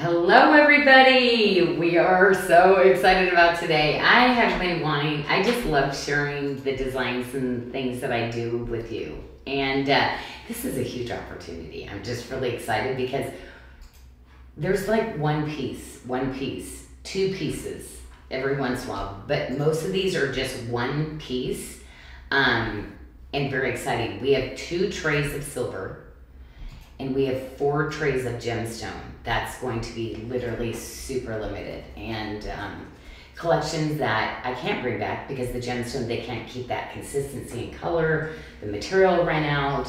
Hello, everybody. We are so excited about today. I have been wanting, I just love sharing the designs and things that I do with you. And uh, this is a huge opportunity. I'm just really excited because there's like one piece, one piece, two pieces every once in a while, but most of these are just one piece um, and very exciting. We have two trays of silver and we have four trays of gemstone. That's going to be literally super limited and um, collections that I can't bring back because the gemstone they can't keep that consistency and color. The material ran out.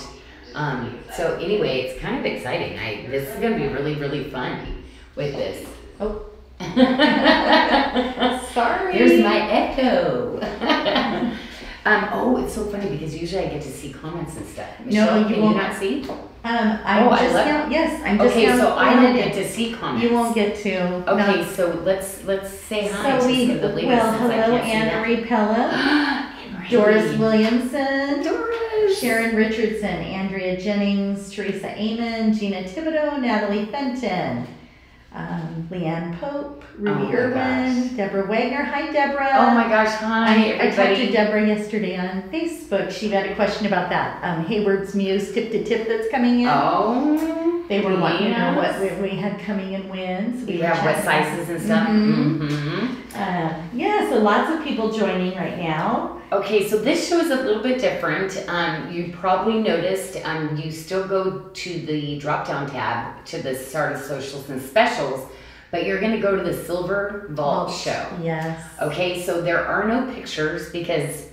Um, so anyway, it's kind of exciting. I this is going to be really really fun with this. Oh. Sorry. Here's my echo. um, oh, it's so funny because usually I get to see comments and stuff. Michelle, you can won't. you not see? Um, I'm Oh, I just love- now, yes, I'm just Okay, now so I don't in get to see comments. You won't get to. Okay, no. so let's let's say hi So to we, some of the ladies well, hello, Marie Pella, Doris Williamson, Doris. Sharon Richardson, Andrea Jennings, Teresa Amon, Gina Thibodeau, Natalie Fenton, um, Leanne Pope, Ruby Oh Irwin. Deborah Wagner. Hi, Deborah. Oh my gosh, hi I, I talked to. Deborah yesterday on Facebook. She had a question about that um, Hayward's Muse tip to tip that's coming in. Oh, They were wanting to know what we, we had coming in when. So we have what sizes and stuff? Mhm. Mm-hmm. Uh, yeah, so lots of people joining right now. Okay, so this show is a little bit different. Um, you probably noticed um, you still go to the drop down tab to the Sarda socials and specials, but you're going to go to the Silver Vault show. Yes. Okay, so there are no pictures because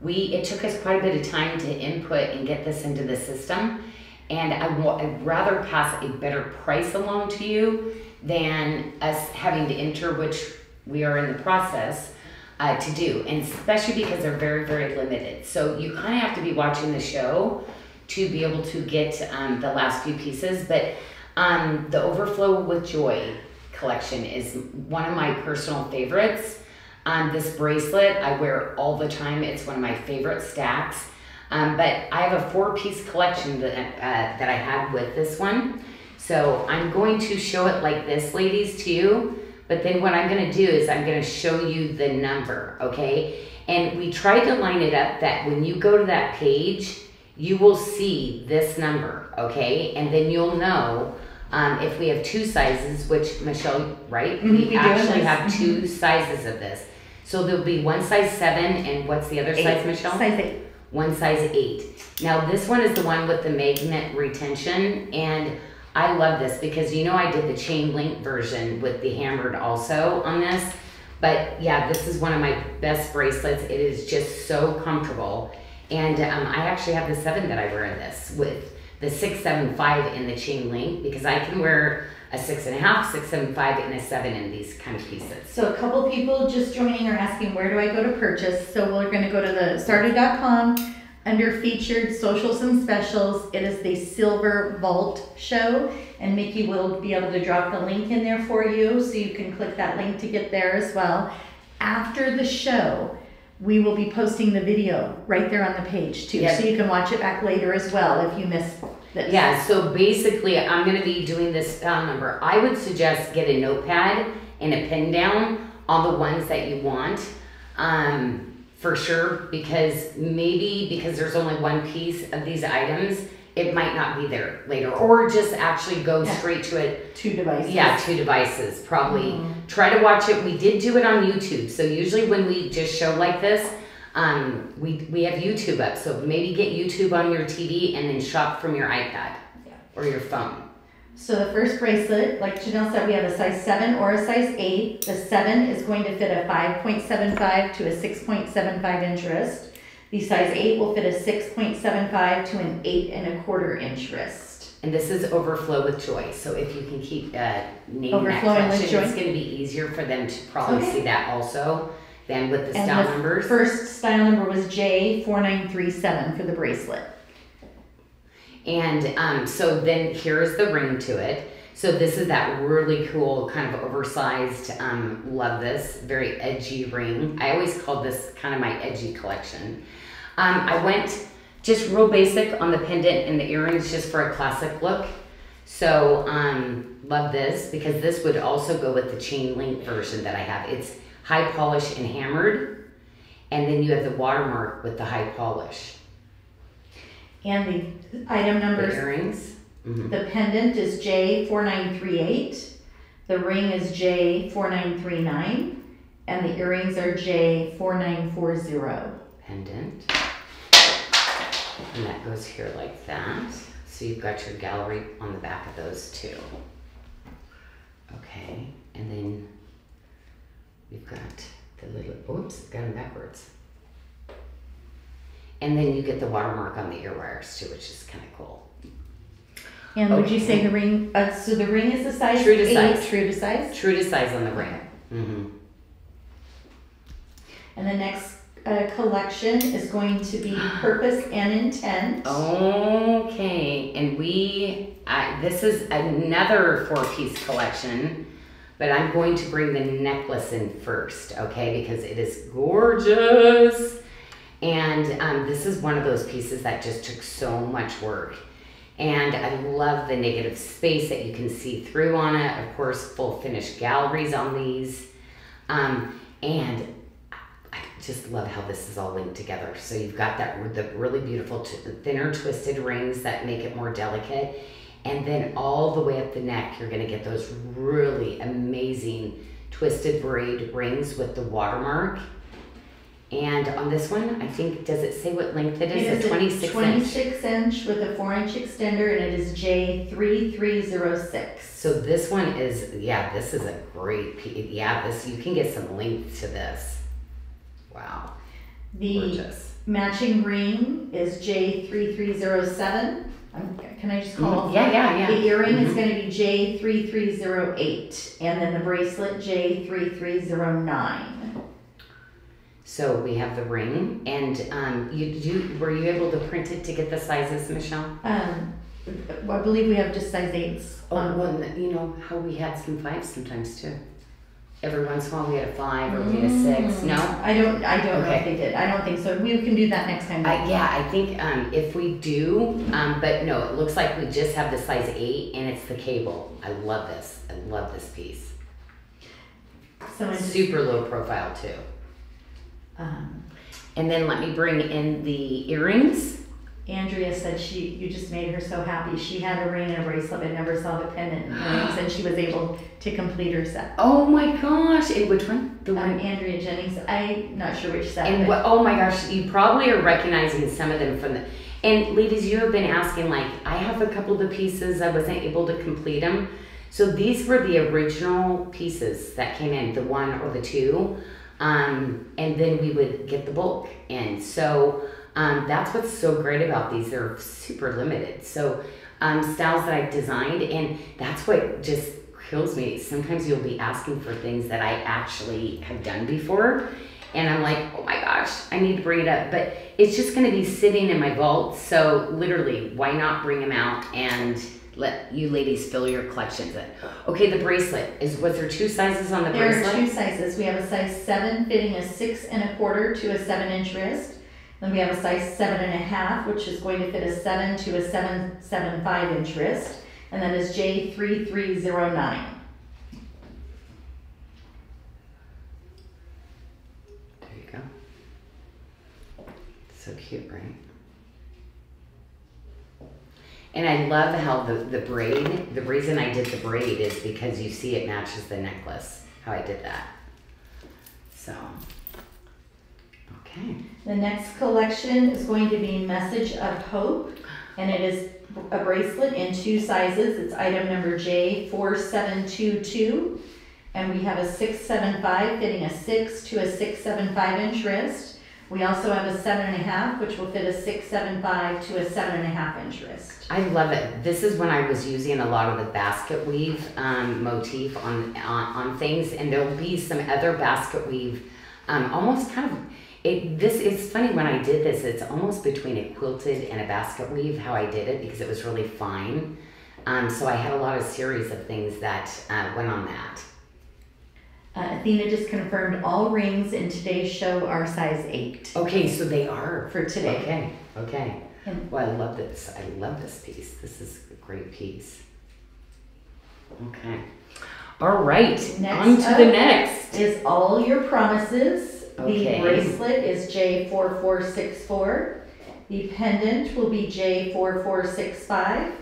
we it took us quite a bit of time to input and get this into the system, and I wa- I'd rather pass a better price along to you than us having to enter, which we are in the process uh, to do, and especially because they're very very limited. So you kind of have to be watching the show to be able to get um, the last few pieces, but. Um, the Overflow with Joy collection is one of my personal favorites. Um, this bracelet I wear all the time. It's one of my favorite stacks. Um, but I have a four-piece collection that uh, that I had with this one. So I'm going to show it like this, ladies, to you. But then what I'm going to do is I'm going to show you the number, okay? And we tried to line it up that when you go to that page, you will see this number, okay? And then you'll know um, if we have two sizes, which Michelle, right? Mhm, we actually have two sizes of this. So there'll be one size seven and what's the other size, Michelle? Size eight. One size eight. Now this one is the one with the magnet retention and I love this because you know I did the chain link version with the hammered also on this. But yeah, this is one of my best bracelets. It is just so comfortable. And um, I actually have the seven that I wear in this with the six, seven, five in the chain link because I can wear a six and a half, six, seven, five, and a seven in these kind of pieces. So a couple people just joining are asking where do I go to purchase. So we're going to go to the sarda.com under featured socials and specials. It is the Silver Vault show, and Mickey will be able to drop the link in there for you, so you can click that link to get there as well. After the show, we will be posting the video right there on the page too, so you can watch it back later as well if you missed this. Yeah, so basically, I'm gonna be doing this file number. I would suggest get a notepad and a pen down on the ones that you want, um, for sure, because maybe because there's only one piece of these items, it might not be there later, or just actually go Yeah. straight to it. Two devices. Yeah, two devices, probably. Mhm. Try to watch it. We did do it on YouTube, so usually when we just show like this, um, we we have YouTube up. So maybe get YouTube on your TV and then shop from your iPad Yeah. or your phone. So the first bracelet, like Janyl said, we have a size seven or a size eight. The seven is going to fit a five point seven five to a six point seven five inch wrist. The size eight will fit a six point seven five to an eight and a quarter inch wrist. And this is Overflow with Joy. So if you can keep uh, naming that Overflowing collection, Joy. it's going to be easier for them to probably Okay. see that also than with the And style the numbers. First style number was J four nine three seven for the bracelet. And um, so then here's the ring to it. So this is that really cool kind of oversized, um, love this, very edgy ring. I always called this kind of my edgy collection. Um, I went just real basic on the pendant and the earrings just for a classic look. So, um, love this because this would also go with the chain link version that I have. It's high polish and hammered, and then you have the watermark with the high polish. And the item numbers. The earrings. hmm the pendant is J four nine three eight, the ring is J four nine three nine, and the earrings are J four nine four zero. pendant. And that goes here like that. So you've got your gallery on the back of those two. Okay, and then we've got the little, oops, got them backwards. And then you get the watermark on the ear wires too, which is kind of cool. And would you say the ring, uh, so the ring is the size? True to eight, size. True to size? True to size on the ring. hmm And the next uh, collection is going to be purpose and intent. Okay, and we, I, this is another four-piece collection, but I'm going to bring the necklace in first, okay, because it is gorgeous. And um, this is one of those pieces that just took so much work. And I love the negative space that you can see through on it. Of course, full finish galleries on these. Um, and I just love how this is all linked together. So you've got that the really beautiful thinner twisted rings that make it more delicate, and then all the way up the neck, you're gonna get those really amazing twisted braid rings with the watermark. And on this one, I think, does it say what length it is? It is a 26, a 26 inch. inch. with a 4 inch extender, and it is J3306. So this one is, yeah, this is a great piece. Yeah, this you can get some length to this. Wow. The Gorgeous. matching ring is J3307. Can I just call? Mm-hmm. Yeah, yeah, yeah. The earring is mm-hmm. gonna be J three three zero eight, and then the bracelet J three three zero nine. So we have the ring, and um, you do. Were you able to print it to get the sizes, Michelle? Um, I believe we have just size eights. on- well, you know how we had some fives sometimes too. Every once in a while we had a five or we had a six. Mm, No, I don't, I don't know if they did. I don't think so. We can do that next time. I, yeah, I think um, if we do, um, but no, it looks like we just have the size eight, and it's the cable. I love this. I love this piece. Someone just, Super low profile too. um, And then let me bring in the earrings. Andrea said she, you just made her so happy. She had a ring and a bracelet, but never saw the pendant and earrings, and she was able to complete her set. Oh my gosh! And which one? The Um, one. Andrea Jennings, I'm not sure which set. And what? Oh my gosh! You probably are recognizing some of them from the. And ladies, you have been asking like, I have a couple of the pieces I wasn't able to complete them. So these were the original pieces that came in, the one or the two, um, and then we would get the bulk in. So um, that's what's so great about these. They're super limited. So um, styles that I've designed, and that's what just kills me. Sometimes you'll be asking for things that I actually have done before, and I'm like, oh my gosh, I need to bring it up. But it's just going to be sitting in my vault. So literally, why not bring them out and let you ladies fill your collections in? Okay, the bracelet is. Was there two sizes on the There bracelet? There are two sizes. We have a size seven fitting a six and a quarter to a seven inch wrist. Then we have a size seven and a half, which is going to fit a seven to a seven, seven, five inch wrist. And that is J three three zero nine. There you go. So cute, right? And I love how the, the braid, the reason I did the braid is because you see it matches the necklace, how I did that. So, okay. The next collection is going to be Message of Hope, and it is a bracelet in two sizes. It's item number J four seven two two, and we have a six seven five fitting a six to a six seven five inch wrist. We also have a seven and a half, which will fit a six seven five to a seven and a half inch wrist. I love it. This is when I was using a lot of the basket weave um, motif on, on on things, and there'll be some other basket weave, um, almost kind of. It this is funny when I did this. It's almost between a quilted and a basket weave how I did it because it was really fine. Um, so I had a lot of series of things that uh, went on that. Uh, Athena just confirmed all rings in today's show are size eight Okay, so they are for today. Okay, okay. And- Well, I love this. I love this piece. This is a great piece. Okay. All right. Next on to the next. Is all your promises. Okay. The bracelet is J4464. The pendant will be J4465.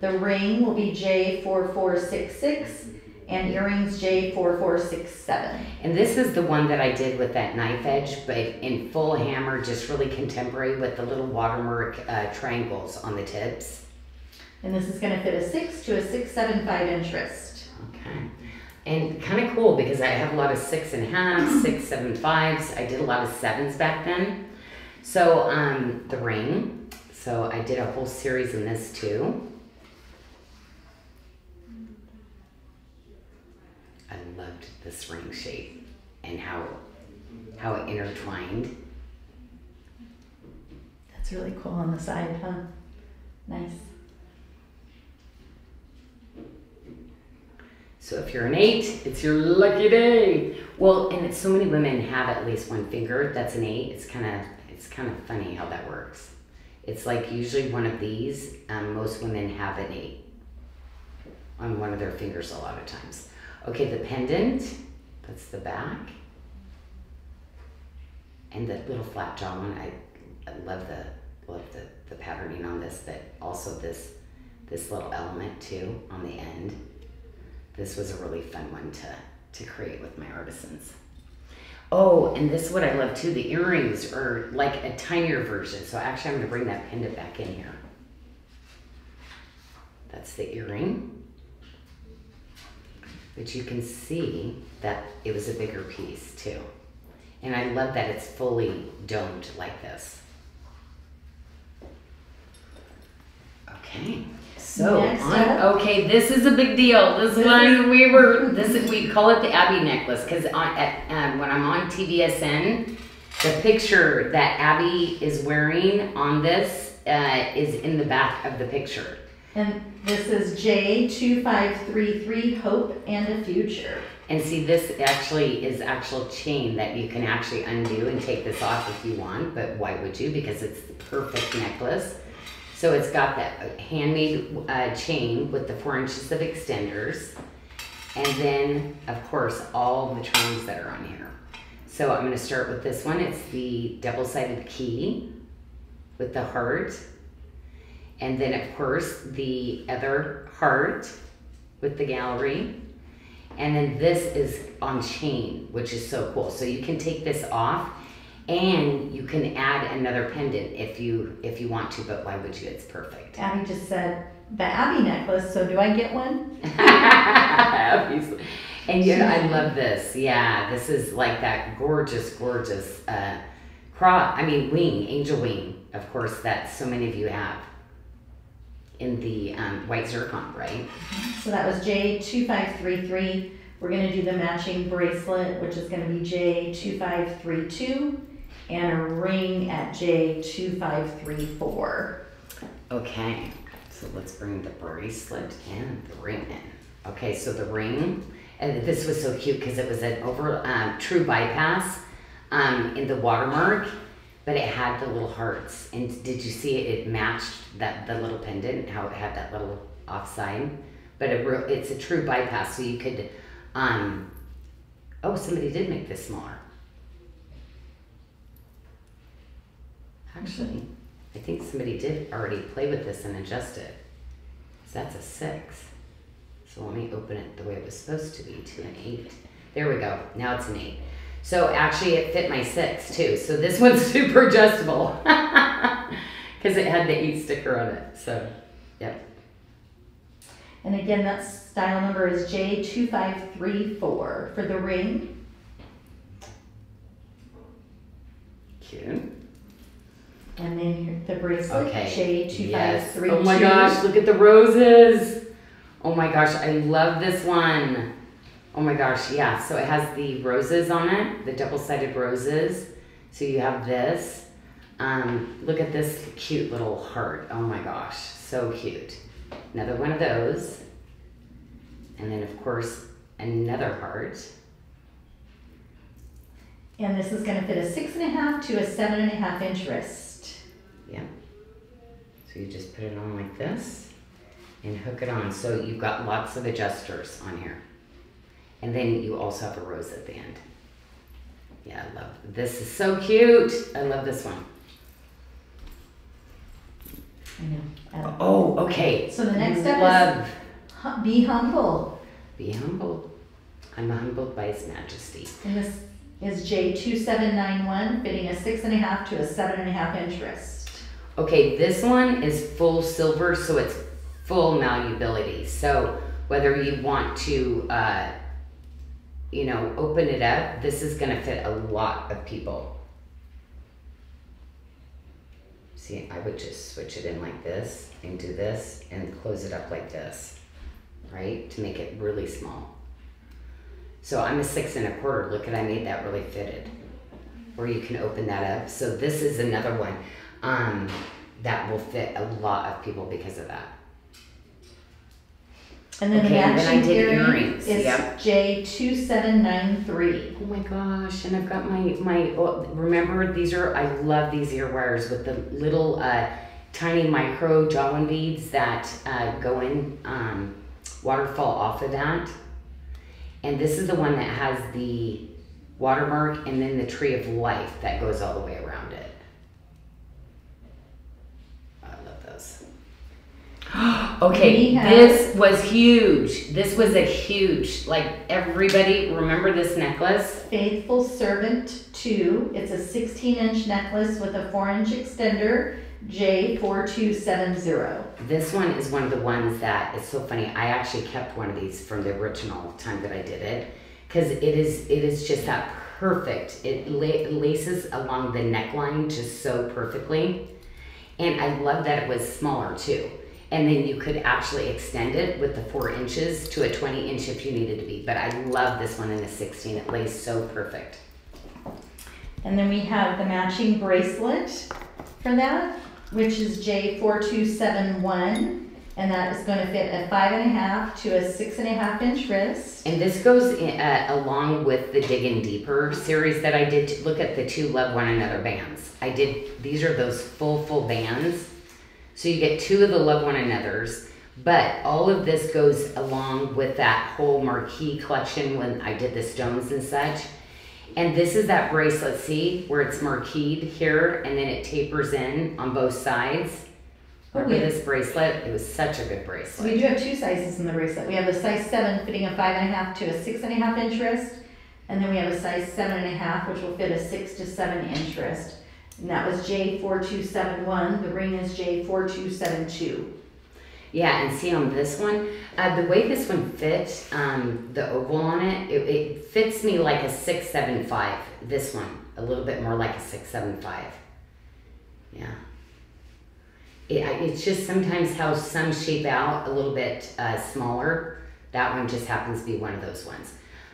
The ring will be J4466. And earrings J4467. And this is the one that I did with that knife edge, but in full hammer, just really contemporary with the little watermark uh, triangles on the tips. And this is gonna fit a six to a six, seven, five inch wrist. Okay. And kind of cool because I have a lot of six and a half, six, seven, fives. I did a lot of sevens back then. So um, the ring. So I did a whole series in this too. I loved this ring shape and how how it intertwined. That's really cool on the side, huh? Nice. So if you're an eight, it's your lucky day. Well, and so many women have at least one finger that's an eight. It's kind of it's kind of funny how that works. It's like usually one of these. Um, most women have an eight on one of their fingers a lot of times. Okay, the pendant. That's the back. And the little flat jaw one. I, I love the love the, the patterning on this, but also this this little element too on the end this was a really fun one to, to create with my artisans. Oh, and this is what I love too. The earrings are like a tinier version. So actually I'm gonna bring that pendant back in here. That's the earring. But you can see that it was a bigger piece too. And I love that it's fully domed like this. Okay. So on, okay, this is a big deal. This, one we were this we call it the Abby necklace because on um, when I'm on TVSN, the picture that Abby is wearing on this uh, is in the back of the picture. And this is J2533 Hope and a Future. And see, this actually is actual chain that you can actually undo and take this off if you want. But why would you? Because it's the perfect necklace. So it's got that handmade uh, chain with the four inches of extenders. And then, of course, all the charms that are on here. So I'm gonna start with this one. It's the double-sided key with the heart. And then, of course, the other heart with the gallery. And then this is on chain, which is so cool. So you can take this off and you can add another pendant if you if you want to, but why would you? It's perfect. Abby just said, the Abby necklace, so do I get one? And you know, I love this. Yeah, this is like that gorgeous, gorgeous uh cross I mean wing, angel wing, of course, that so many of you have in the um, white zircon, right? So that was J2533. We're gonna do the matching bracelet, which is gonna be J2532, and a ring at J2534. Okay, so let's bring the bracelet and the ring in. Okay, so the ring, and this was so cute because it was an over um, true bypass um, in the watermark, but it had the little hearts. And did you see it? It matched that the little pendant, how it had that little offside. But it, it's a true bypass, so you could. Um, oh, somebody did make this smaller. Actually, I think somebody did already play with this and adjust it. 'Cause that's a six. So let me open it the way it was supposed to be to an eight. There we go. Now it's an eight. So actually, it fit my six too. So this one's super adjustable because it had the eight sticker on it. So, yep. And again, that style number is J2534 for the ring. Cute. And then here- the bracelet, Okay. J2532. Yes. Oh my gosh, look at the roses. Oh my gosh, I love this one. Oh my gosh, yeah. So it has the roses on it, the double-sided roses. So you have this. Um, look at this cute little heart. Oh my gosh, so cute. Another one of those. And then of course, another heart. And this is gonna fit a six and a half to a seven and a half inch wrist. So you just put it on like this. and hook it on. So you've got lots of adjusters on here. And then you also have a rose at the end. Yeah, I love this. is so cute. I love this one. I know. Uh, Oh, okay. So the next step is- love. hu- Be humble. Be humble. I'm humbled by His Majesty. And this is J two seven nine one, fitting a six and a half to a seven and a half inch wrist. Okay, this one is full silver, so it's full malleability. So whether you want to, uh, you know, open it up, this is gonna fit a lot of people. See, I would just switch it in like this and do this and close it up like this, right? To make it really small. So I'm a six and a quarter. Look at, I made that really fitted. Or you can open that up. So this is another one um, that will fit a lot of people because of that. And then the Okay, and then I matching did earring earrings, is yep. J two seven nine three. Oh my gosh! And I've got my my. Oh, remember these are I love these ear wires with the little uh, tiny micro Jawin beads that uh, go in um, waterfall off of that. And this is the one that has the watermark and then the tree of life that goes all the way around it. I love those. okay, have- this was huge. This was a huge, like everybody remember this necklace? Faithful Servant two, it's a sixteen inch necklace with a four inch extender, J four two seven zero. This one is one of the ones that is so funny. I actually kept one of these from the original time that I did it because it is it is just that perfect. It la- laces along the neckline just so perfectly, and I love that it was smaller too. And then you could actually extend it with the four inches to a 20 inch if you needed to be. But I love this one in a 16. It lays so perfect. And then we have the matching bracelet for that, which is J four two seven one, and that is gonna fit a five and a half to a six and a half inch wrist. And this goes in, uh, along with the Digging Deeper series that I did. To look at the two Love One Another bands. I did, these are those full, full bands. So you get two of the Love One Another's, but all of this goes along with that whole marquee collection when I did the stones and such. And this is that bracelet, see, where it's marqueed here and then it tapers in on both sides. Oh, Remember yeah. this bracelet? It was such a good bracelet. we do have two sizes in the bracelet. We have a size seven fitting a five and a half to a six and a half inch wrist. And then we have a size seven and a half, which will fit a six to seven inch wrist. And that was J four two seven one. The ring is J four two seven two. Yeah, and see on this one, uh, the way this one fits, um, the oval on it, it, it fits me like a six seven five. This one, a little bit more like a six seven five. Yeah. It, it's just sometimes how some shape out a little bit uh, smaller. That one just happens to be one of those ones.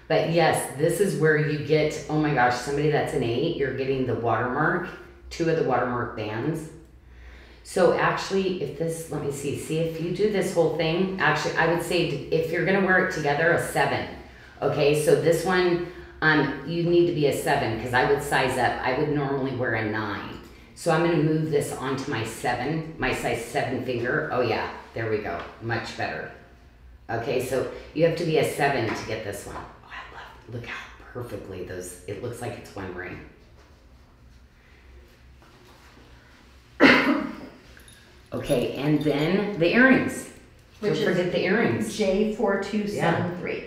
But yes, this is where you get, oh my gosh, somebody that's an eight, you're getting the watermark, two of the watermark bands. So actually, if this, let me see, see if you do this whole thing, actually, I would say if you're gonna wear it together, a seven. Okay, so this one, um, you need to be a seven because I would size up. I would normally wear a nine. So I'm gonna move this onto my seven, my size seven finger. Oh yeah, there we go, much better. Okay, so you have to be a seven to get this one. Oh, I love, look how perfectly those, it looks like it's one ring. Okay, and then the earrings. Which Don't is- forget the earrings. J four two seven three.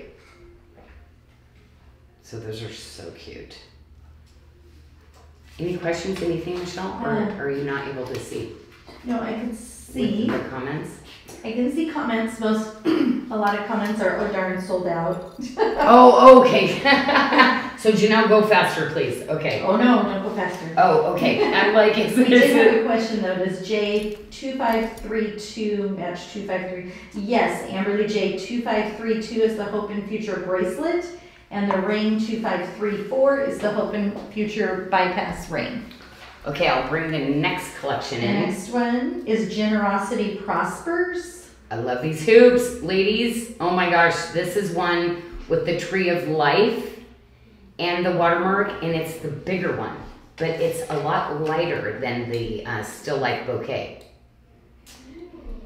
So those are so cute. Any questions, anything, Michelle? Or Uh, are you not able to see No, I can see. with the comments? I can see comments. Most, a lot of comments are, oh darn, sold out. Oh, okay. so Janyl, go faster, please. Okay. Oh no, don't go faster. Oh, okay. I'm like, is We did have a question though, does J two five three two match two five three? Yes, Amberly J two five three two is the Hope and Future bracelet, and the ring two five three four is the Hope and Future bypass ring. Okay, I'll bring the next collection The in. next one is Generosity Prospers. I love these hoops, ladies. Oh my gosh, this is one with the tree of life and the watermark, and it's the bigger one, but it's a lot lighter than the uh, still life bouquet.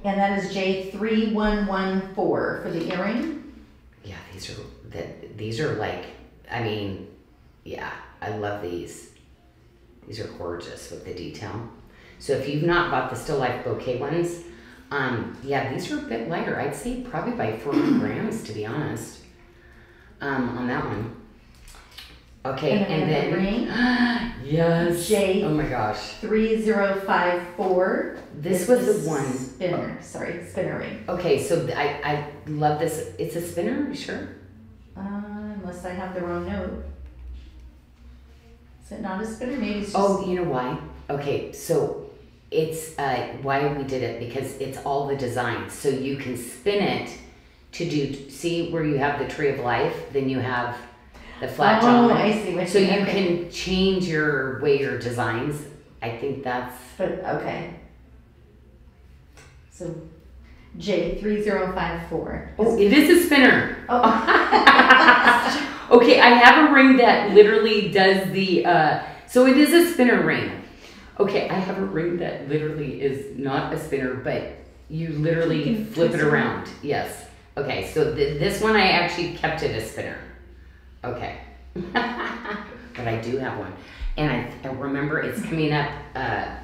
And that is J three one one four for the earring. Yeah, these are that these are like I mean, yeah, I love these. These are gorgeous with the detail. So if you've not bought the Still Life bouquet ones, um, yeah, these are a bit lighter. I'd say probably by 40 grams to be honest. Um, on that one. Okay, And then and, then ring. yes. J- Oh my gosh. Three zero five four. This was the one. Spinner, sorry, spinner ring. Okay, so I I love this. It's a spinner, you sure? Uh, unless I have the wrong note. Is it not a spinner? Maybe it's just. Oh, you know why? Okay, so it's uh, why we did it because it's all the designs. So you can spin it to do. See where you have the tree of life, then you have the flat Oh. I see what So you you can change your way your designs. I think that's But, okay. So, J three zero five four. oh, it is a spinner. Oh. okay, I have a ring that literally does the. Uh, so it is a spinner ring. Okay, I have a ring that literally is not a spinner, but you literally You flip it around. Yes. Okay, so th- this one I actually kept it a spinner. Okay. but I do have one. And I, I remember it's coming up, uh,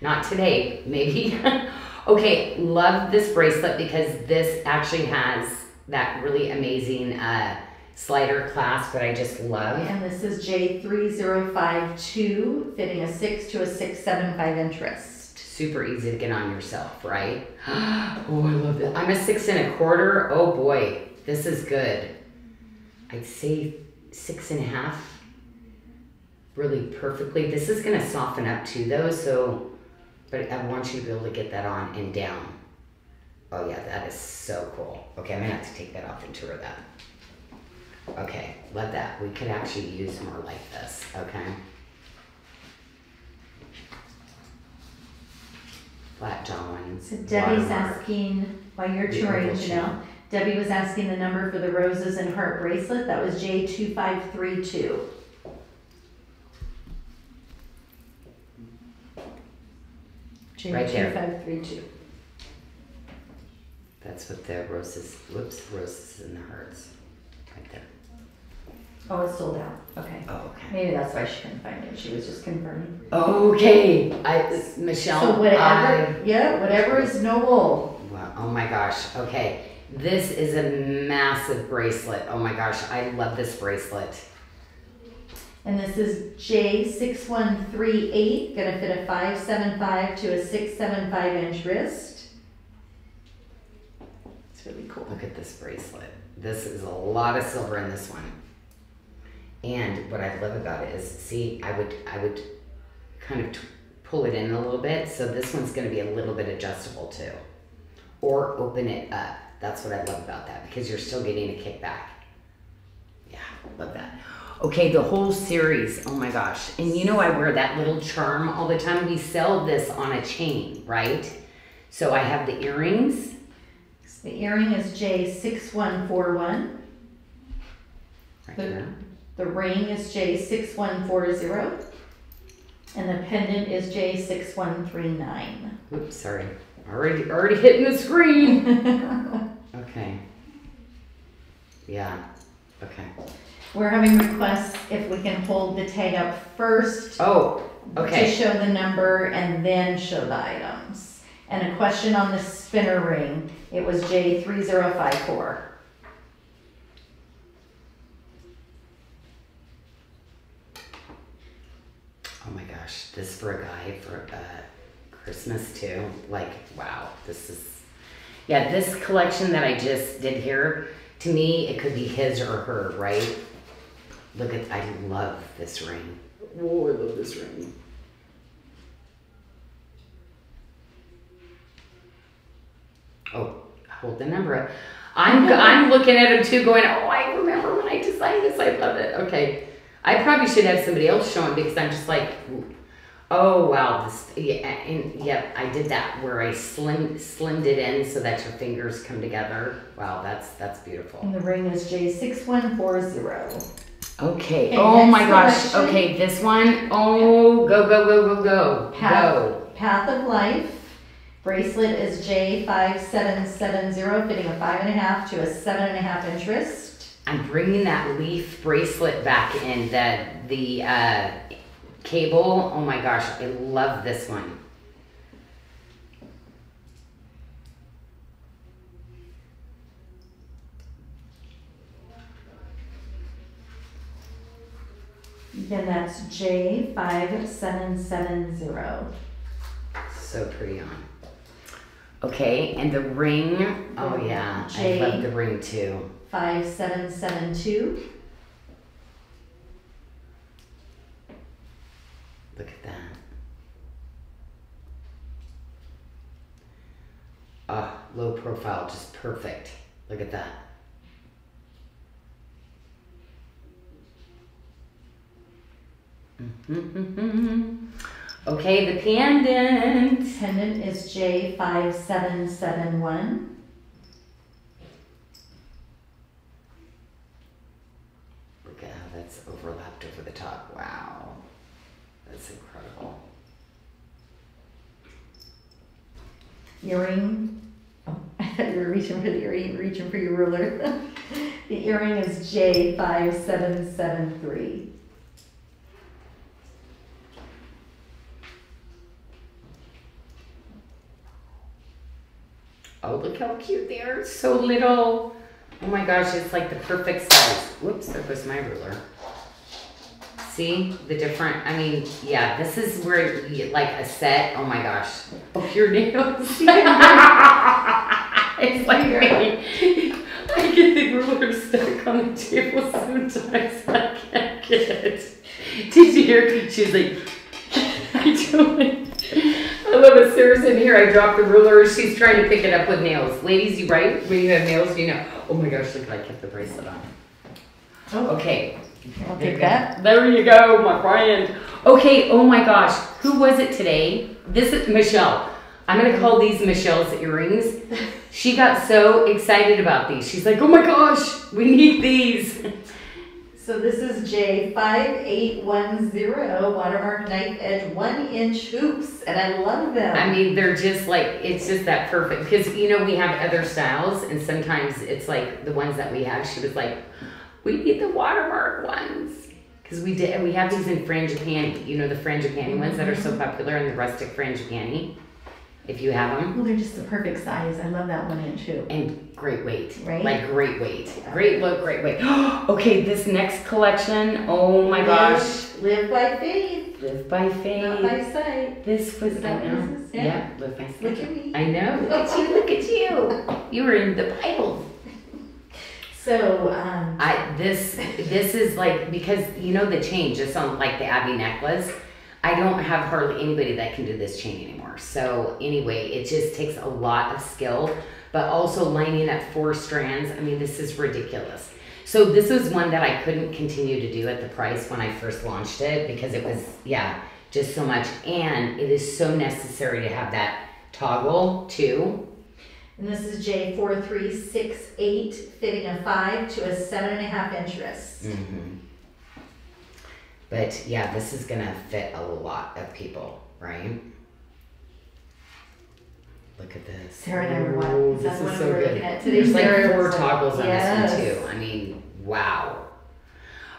not today, maybe. okay, love this bracelet because this actually has that really amazing uh, slider clasp that I just love. And this is J three zero five two, fitting a six to a six seven five inch wrist. Super easy to get on yourself, right? oh, I love this. I'm a six and a quarter. Oh boy, this is good. I'd say six and a half. Really perfectly. This is gonna soften up too though, so, but I want you to be able to get that on and down. Oh yeah, that is so cool. Okay, I'm gonna have to take that off and tour that. Okay, love that. We could actually use more like this, okay? Flat jaw ones. So Debbie's watermark. asking, while you're touring, Janyl, Debbie was asking the number for the roses and heart bracelet, that was J two five three two. J Right there. two five three two. That's what the roses, whoops, roses and the hearts, right there. Oh, it's sold out, okay. Oh, okay. Maybe that's why she couldn't find it, she was just confirming. Okay, I, Michelle. So whatever, I- yeah, whatever is noble. Wow, oh my gosh, okay. This is a massive bracelet. Oh my gosh, I love this bracelet. And this is J six one three eight, gonna fit a five seven five to a six seven five inch wrist. It's really cool. Look at this bracelet. This is a lot of silver in this one. And what I love about it is, see, I would, I would kind of pull it in a little bit. So this one's going to be a little bit adjustable too. Or open it up. That's what I love about that because you're still getting a kickback. Yeah, love that. Okay, the whole series. Oh my gosh. And you know I wear that little charm all the time. We sell this on a chain, right? So I have the earrings. The earring is J six one four one, Right The- here. the ring is J six one four zero, and the pendant is J six one three nine. Oops, sorry. Already, already hitting the screen. Okay. Yeah. Okay. We're having requests if we can hold the tag up first Oh, okay. to okay. show the number and then show the items. And a question on the spinner ring, it was J three zero five four. Oh my gosh, this for a guy for uh, Christmas too. Like, wow, this is. Yeah, this collection that I just did here, to me, it could be his or her, right? Look at, I love this ring. Oh, I love this ring. Oh, hold the number up. I'm, I'm looking at him too, going, oh, I remember when I designed this. I love it. Okay. I probably should have somebody else show him because I'm just like, oh, wow. This, yeah, and yep, I did that where I slim, slimmed it in so that your fingers come together. Wow, that's, that's beautiful. And the ring is J six one four zero. Okay. Oh my gosh. Okay, this one. Oh, go, go, go, go, go. Path, Go. Path of Life, Bracelet is J five seven seven zero, fitting a five and a half to a seven and a half inch wrist. I'm bringing that leaf bracelet back in the the uh, cable. Oh my gosh, I love this one. Again, that's J five seven seven zero. So pretty on. Okay, and the ring. Oh yeah, J. I love the ring too. Five seven seven two. Look at that. Ah, low profile, just perfect. Look at that. okay, the pendant. Pendant is J five seven seven one. Look at how that's overlapped over the top. Wow. That's incredible. Earring. Oh, I thought you were reaching for the earring, reaching for your ruler. the earring is J five seven seven three. Oh, look how cute they are. So little. Oh my gosh, it's like the perfect size. Whoops, there goes my ruler. See the different, I mean, yeah, this is where you like a set. Oh my gosh. Oh, your nails. it's like me. I get the ruler stuck on the table sometimes. I can't get it. Did you hear? She's like, I do it. I love it. Sarah's in here. I dropped the ruler. She's trying to pick it up with nails. Ladies, you right? When you have nails, you know. Oh my gosh, look, I kept the bracelet on. Oh, Okay. I'll There you take go. that. There you go, my friend. Okay, oh my gosh. Who was it today? This is Michelle. I'm gonna call these Michelle's earrings. She got so excited about these. She's like, oh my gosh, we need these. So this is J five eight one zero watermark knife edge one inch hoops, and I love them. I mean, they're just like, it's just that perfect. Because, you know, we have other styles, and sometimes it's like the ones that we have. She was like, we need the watermark ones. Because we did, we have these in frangipani, you know, the frangipani ones that are so mm-hmm. popular in the rustic frangipani, if you have them. well, they're just the perfect size. I love that one inch hoop. And great weight. Right? Like great weight. Great look, great weight. okay, this next collection, oh my gosh. Live, live by faith, Live by faith not by sight. This was, Is I that know. what this is? Yeah. Yeah. live by faith. Look at me. I know. Look at you. Look at you. You were in the Bible. So, um, I this this is like because you know the chain just on like the Abby necklace. I don't have hardly anybody that can do this chain anymore. So anyway, it just takes a lot of skill, but also lining up four strands. I mean, this is ridiculous. So this was one that I couldn't continue to do at the price when I first launched it because it was yeah just so much, and it is so necessary to have that toggle too. And this is J four three six eight, fitting a five to a seven and a half inch wrist. hmm But yeah, this is gonna fit a lot of people, right? Look at this. Sarah and I were Ooh, watching. This is so good. looking at. There's like Sarah four toggles on this one too. I mean, wow.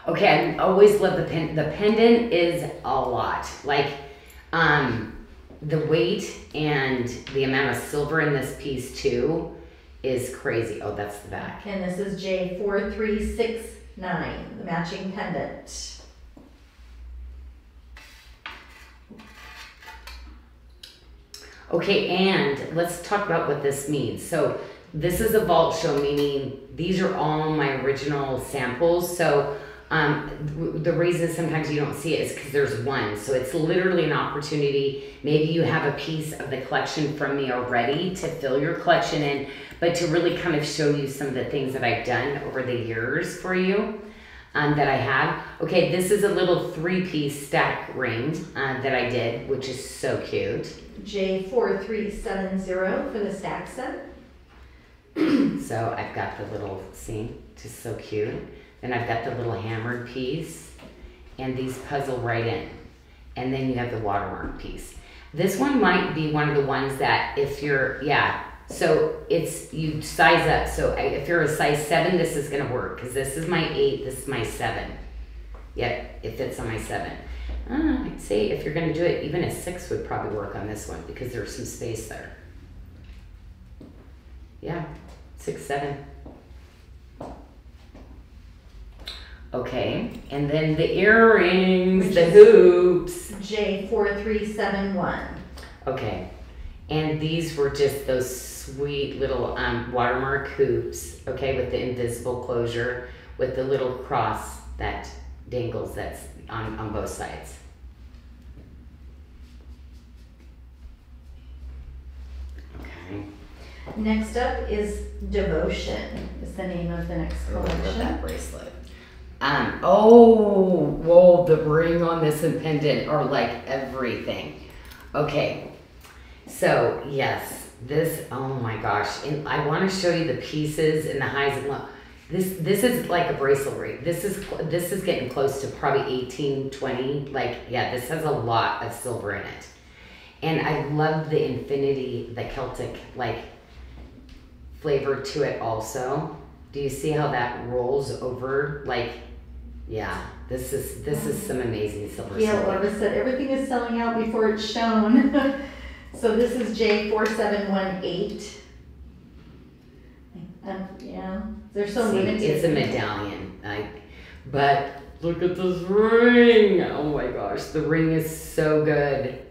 Okay, I always love the pen. The pendant is a lot. Like, um, the weight and the amount of silver in this piece too is crazy. Oh, that's the back. And this is J four three six nine, the matching pendant. Okay, and let's talk about what this means. So, this is a vault show, meaning these are all my original samples. So, um, the reason sometimes you don't see it is because there's one. So, it's literally an opportunity. Maybe you have a piece of the collection from me already to fill your collection in, but to really kind of show you some of the things that I've done over the years for you. Um, that I have. Okay, this is a little three-piece stack ring uh, that I did, which is so cute. J four three seven zero for the stack set. So I've got the little, see, just so cute. Then I've got the little hammered piece, and these puzzle right in. And then you have the watermark piece. This one might be one of the ones that if you're, yeah. So it's you size up. So if you're a size seven, this is gonna work because this is my eight. This is my seven. Yep, it fits on my seven. Uh, I'd say if you're gonna do it, even a six would probably work on this one because there's some space there. Yeah, six, seven. Okay, and then the earrings, Which the is- hoops. J four three seven one. Okay, and these were just those sweet little um, watermark hoops, okay, with the invisible closure, with the little cross that dangles that's on, on both sides. Okay. Next up is Devotion, is the name of the next I love that bracelet. Um, oh, whoa, the ring on this and pendant are like everything. Okay, so yes, this, oh my gosh, and I want to show you the pieces and the highs and lows. This, this is like a bracelet. This is, this is getting close to probably 18, 20. Like, yeah, this has a lot of silver in it. And I love the infinity, the Celtic, like, flavor to it also. Do you see how that rolls over? Like, yeah, this is this is some amazing silver. Yeah, silver. Laura said everything is selling out before it's shown. So this is J four seven one eight. Um, yeah, they're so See, limited. It's a medallion, like, but look at this ring. Oh my gosh, the ring is so good.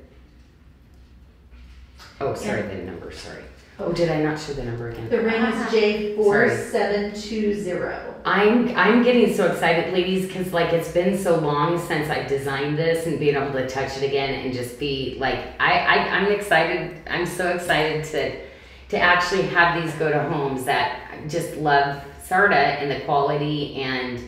Oh, sorry, the number. Sorry. Oh, did I not show the number again? The ring is J four seven two zero. I'm I'm getting so excited, ladies, because like it's been so long since I've designed this and being able to touch it again and just be like I, I I'm excited. I'm so excited to to actually have these go to homes that just love Sarda and the quality and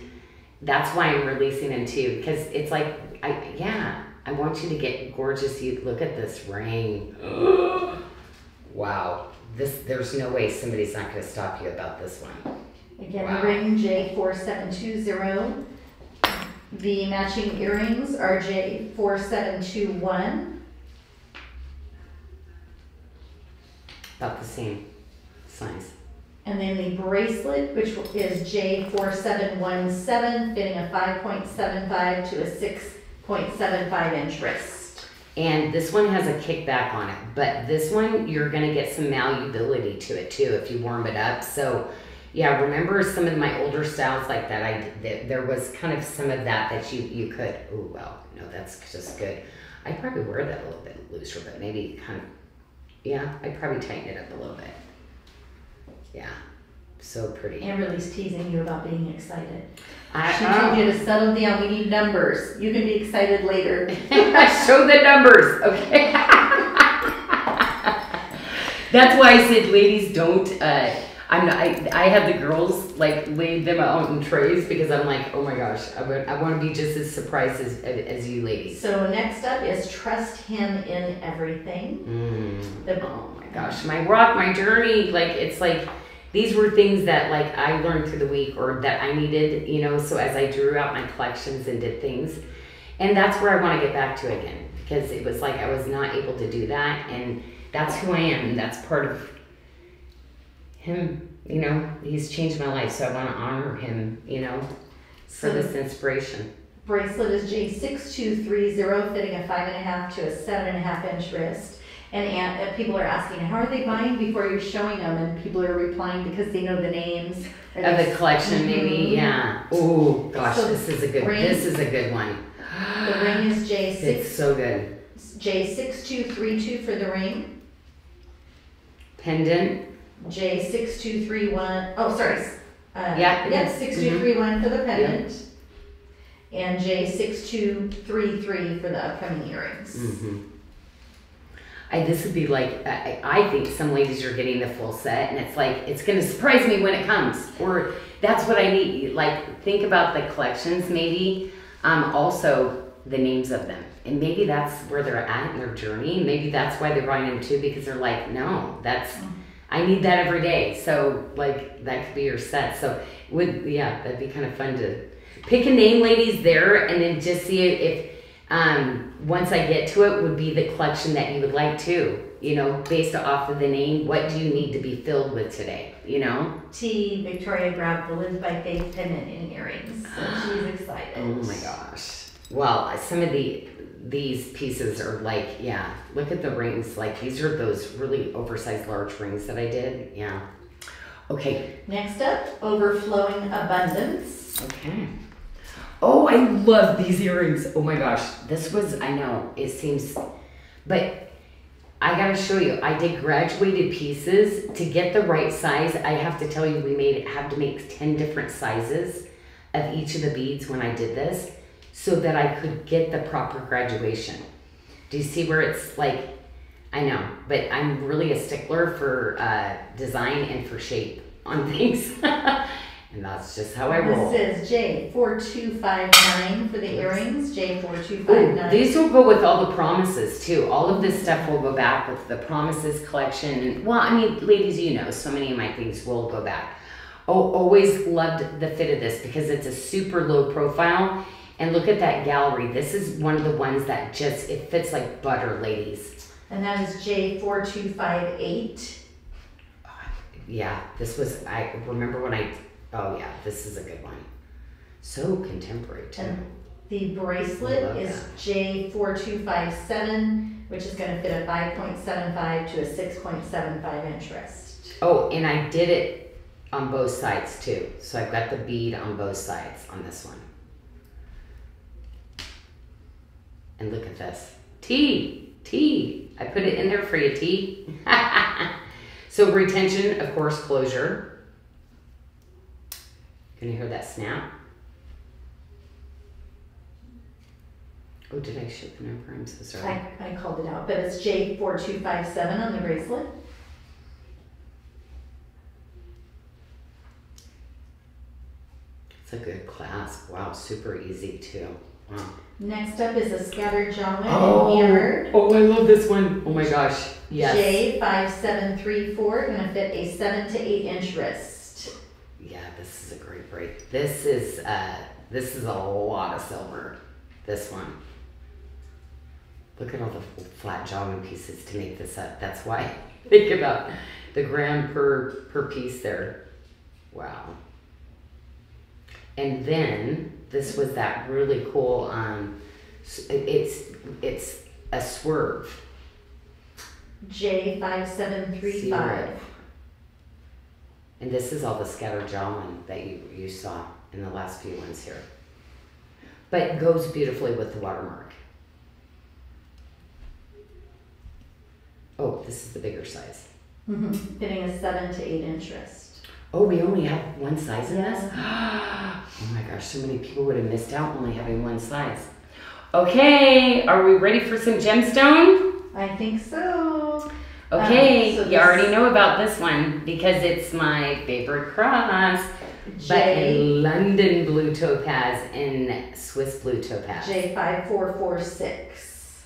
that's why I'm releasing them too because it's like I yeah I want you to get gorgeous. You look at this ring. wow, this there's no way somebody's not going to stop you about this one. Again, the ring J four seven two zero. The matching earrings are J four seven two one. About the same size. And then the bracelet, which is J four seven one seven, fitting a five point seven five to a six point seven five inch wrist. And this one has a kickback on it, but this one you're gonna get some malleability to it too if you warm it up. So, yeah, remember some of my older styles like that? I that there was kind of some of that that you you could. Oh well, no, that's just good. I'd probably wear that a little bit looser, but maybe kind of. Yeah, I'd probably tighten it up a little bit. Yeah, so pretty. Amberly's teasing you about being excited. I, She told you to settle down, we need numbers. You can be excited later. I show the numbers, okay? That's why I said, ladies, don't. Uh, I'm not, I, I have the girls like lay them out in trays because I'm like, oh my gosh, I, would, I want to be just as surprised as, as you ladies. So next up is trust him in everything. Mm. The- Oh my gosh, my rock, my journey, like it's like these were things that like I learned through the week or that I needed, you know, so as I drew out my collections and did things. And that's where I want to get back to again because it was like I was not able to do that and that's who I am. That's part of him, you know, he's changed my life, so I want to honor him, you know, for So this inspiration. bracelet is J six two three zero, fitting a five and a half to a seven and a half inch wrist. And, and uh, people are asking, how are they buying before you're showing them? And people are replying because they know the names. Of the collection, maybe, Mhm. yeah. Oh gosh, So this is a good. ring- This is a good one. The ring is J six. It's so good. J six two three two for the ring. Pendant. J six two three one, oh, sorry. Uh, Yeah, it Yeah, is. six two three one for the pendant. And J six two three three for the upcoming earrings. Mm-hmm. I, this would be like I, I think some ladies are getting the full set, and it's like it's gonna surprise me when it comes. Or that's what I need. Like think about the collections, maybe. Um, also the names of them, and maybe that's where they're at in their journey. Maybe that's why they're buying them too, because they're like, no, that's I need that every day. So like that could be your set. So would yeah, that'd be kind of fun to pick a name, ladies, there, and then just see if um, once I get to it, would be the collection that you would like to. You know, based off of the name, what do you need to be filled with today? You know? T. Victoria grabbed the Live by Faith pendant and earrings, so she's excited. Oh my gosh. Well, some of the these pieces are like, yeah. Look at the rings. Like these are those really oversized large rings that I did. Yeah. Okay. Next up, overflowing abundance. Okay. Oh, I love these earrings. Oh my gosh. This was, I know, it seems, but I gotta show you, I did graduated pieces. To get the right size, I have to tell you, we made, have to make 10 different sizes of each of the beads when I did this so that I could get the proper graduation. Do you see where it's like, I know, but I'm really a stickler for uh, design and for shape on things. and that's just how I roll. This is J four two five nine for the earrings. J4259. Ooh, these will go with all the promises too. All of this stuff will go back with the promises collection. And well, I mean, ladies, you know, so many of my things will go back. Oh, always loved the fit of this because it's a super low profile. And look at that gallery. This is one of the ones that just it fits like butter, ladies. And that is J four two five eight. Yeah, this was I remember when I oh yeah, this is a good one. So contemporary too. And the bracelet is. J four two five seven, which is gonna fit a five point seven five to a six point seven five inch wrist. Oh, and I did it on both sides too. So I've got the bead on both sides on this one. And look at this. T, T. I put it in there for you, T. so retention, of course, closure. Can you hear that snap? Oh, did I ship the number? I'm so sorry. I, I called it out, but it's J four two five seven on the bracelet. It's a good clasp. Wow, super easy too. Wow. Next up is a scattered jawline and hammered. oh, I love this one. Oh my gosh. Yes. J five seven three four, gonna fit a seven to eight inch wrist. Yeah, this is a great break. This is uh this is a lot of silver. This one. Look at all the flat jawline pieces to make this up. That's why think about the gram per per piece there. Wow. And then this was that really cool um it's it's a swerve. J five seven three five. And this is all the scattered jawline that you, you saw in the last few ones here. But it goes beautifully with the watermark. Oh, this is the bigger size. Mhm, Fitting a seven to eight inch wrist. Oh, we only have one size in this? oh my gosh, so many people would have missed out only having one size. Okay, are we ready for some gemstone? I think so. Okay, Um, so you already know about this one because it's my favorite cross. But J in London blue topaz and Swiss blue topaz. J five four four six.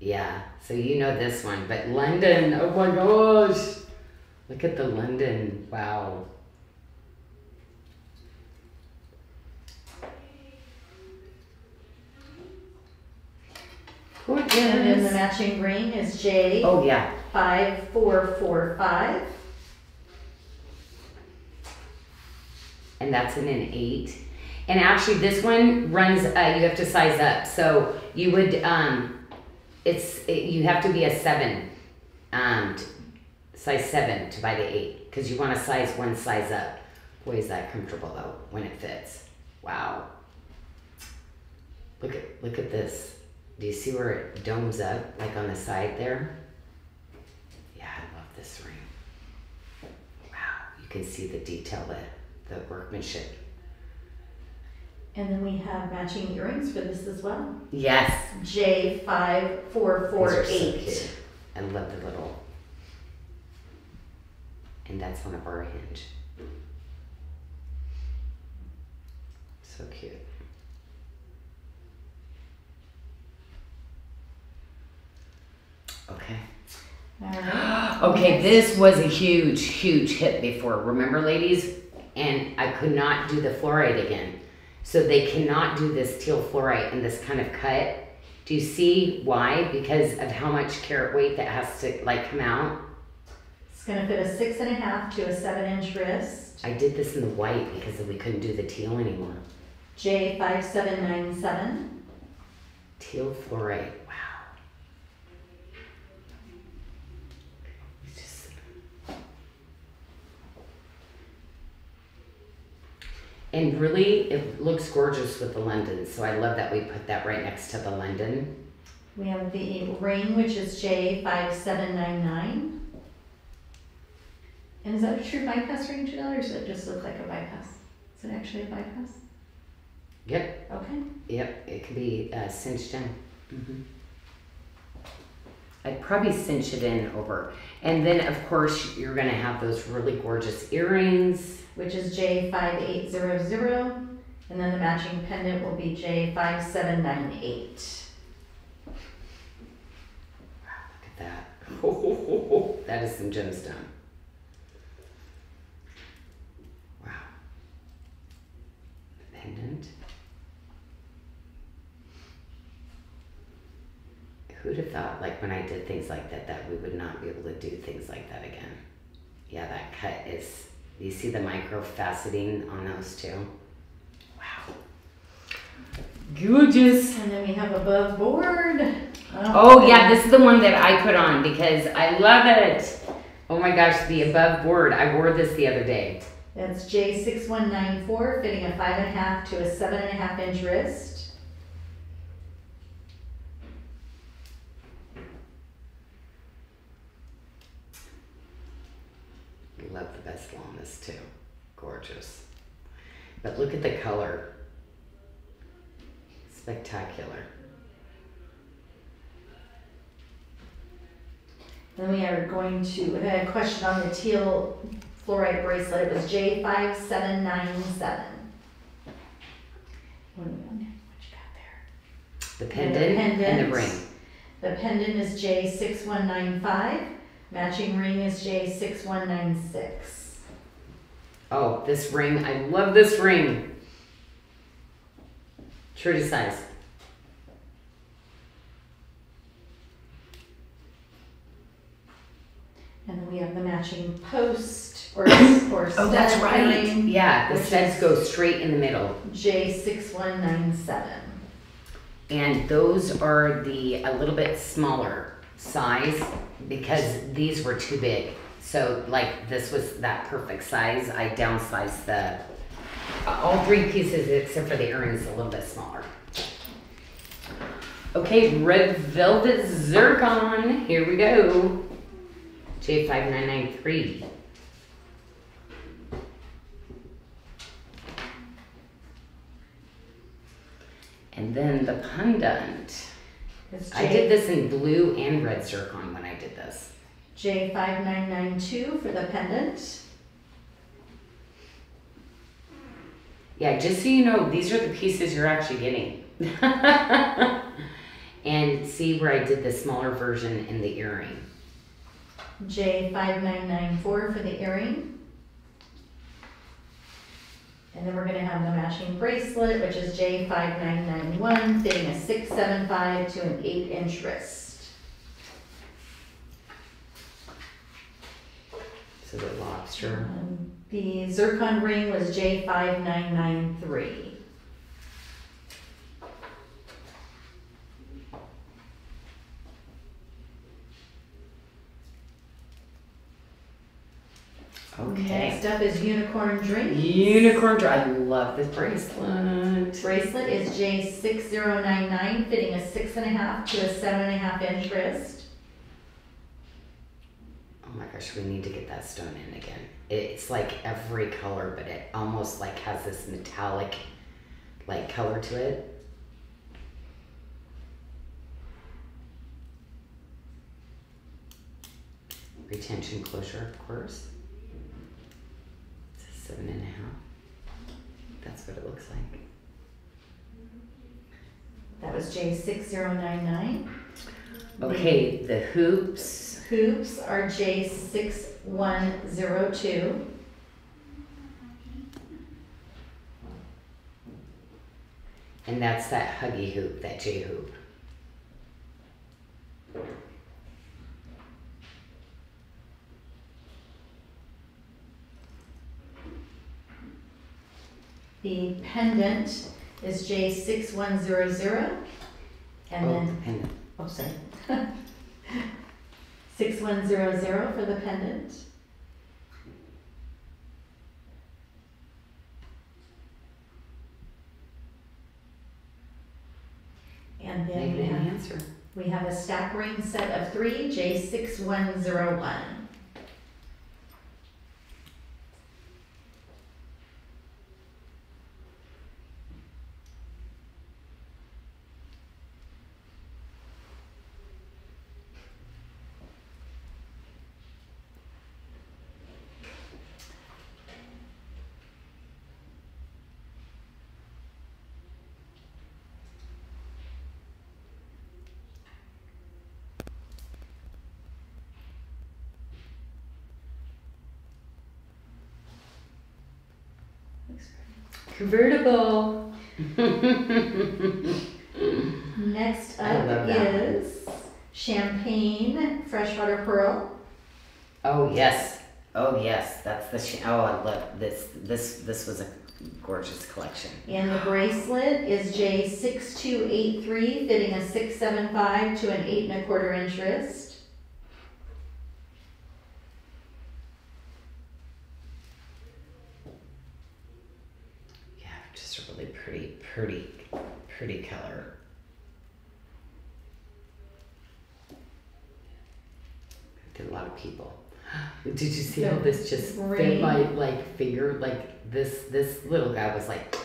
Yeah, so you know this one. But London, oh my gosh. Look at the London. Wow. And then the matching ring is J Oh yeah. five four four five. and that's in an eight. And actually, this one runs. Uh, you have to size up. So you would. Um, it's it, you have to be a seven, size seven to buy the eight because you want to size one size up. Boy, is that comfortable though when it fits. Wow. Look at look at this. Do you see where it domes up like on the side there? Yeah, I love this ring. Wow, you can see the detail, the the workmanship. And then we have matching earrings for this as well. Yes. J five four four eight. So I love the little. And that's on a bar hinge. So cute. Okay. Okay, this was a huge, huge hit before. Remember, ladies? And I could not do the fluorite again. So they cannot do this teal fluorite in this kind of cut Do you see why? Because of how much carat weight that has to like come out. It's gonna fit a six and a half to a seven inch wrist. I did this in the white because we couldn't do the teal anymore. J five seven nine seven. Teal fluorite. Wow. It's just. And really, it looks gorgeous with the London. So I love that we put that right next to the London. We have the ring, which is J five seven nine nine. And is that a true bypass ring, Janyl, or does it just look like a bypass? Is it actually a bypass? Yep, Okay. yep. It could be uh, cinched in. hmm I'd probably cinch it in over. And then, of course, you're going to have those really gorgeous earrings. Which is J five eight zero zero, and then the matching pendant will be J five seven nine eight. Look at that. that is some gemstone. Who'd have thought, like when I did things like that, that we would not be able to do things like that again? Yeah, that cut is. You see the micro faceting on those too? Wow. Gorgeous. And then we have above board. Oh yeah, this is the one that I put on because I love it. Oh my gosh, the above board. I wore this the other day. That's J six one nine four, fitting a five and a half to a seven and a half inch wrist. Love the bezel on this too. Gorgeous. But look at the color. Spectacular. Then we are going to, we had a question on the teal fluorite bracelet, it was J five seven nine seven. What do you got there? The And the pendant and the ring. The pendant is J six one nine five, matching ring is J six one nine six. Oh, this ring. I love this ring. True to size. And then we have the matching post or, or stud ring, Yeah, the Which studs is- go straight in the middle. J six one nine seven. And those are the a little bit smaller size because these were too big. So like this was that perfect size. I downsized the all three pieces except for the earrings a little bit smaller. Okay, red velvet zircon. Here we go. J5993. And then the pendant. I did this in blue and red zircon when I did this. J five nine nine two for the pendant. Yeah, just so you know, these are the pieces you're actually getting. and see where I did the smaller version in the earring. J five nine nine four for the earring. And then we're gonna have the matching bracelet, which is J five nine nine one, fitting a six seven five to an eight inch wrist. So the lobster. Um, The zircon ring was J five nine nine three. Okay. Next up is unicorn drink. Unicorn dr- I love this bracelet. Bracelet is J six zero nine nine, fitting a six and a half to a seven and a half inch wrist. Oh my gosh, we need to get that stone in again. It's like every color, but it almost like has this metallic like color to it. Retention closure, of course. Seven and a half. That's what it looks like. That was J six zero nine nine. Okay, the hoops. Hoops are J six one zero two. And that's that huggy hoop, that J hoop. The pendant is J6100. And Oh, then, pendant. oh, sorry. 6100 for the pendant. And then we have, answer. we have a stack ring set of three, J6101. Convertible. Next up is champagne freshwater pearl. oh yes. Oh yes. That's the. Sh- oh, I love this. This. This was a gorgeous collection. And the bracelet is J six two eight three, fitting a six seven five to an eight and a quarter inch wrist. Yeah, just a really pretty, pretty, color. Did a lot of people. Did you see how this just fit ring. my like finger? Like this, this little guy was like,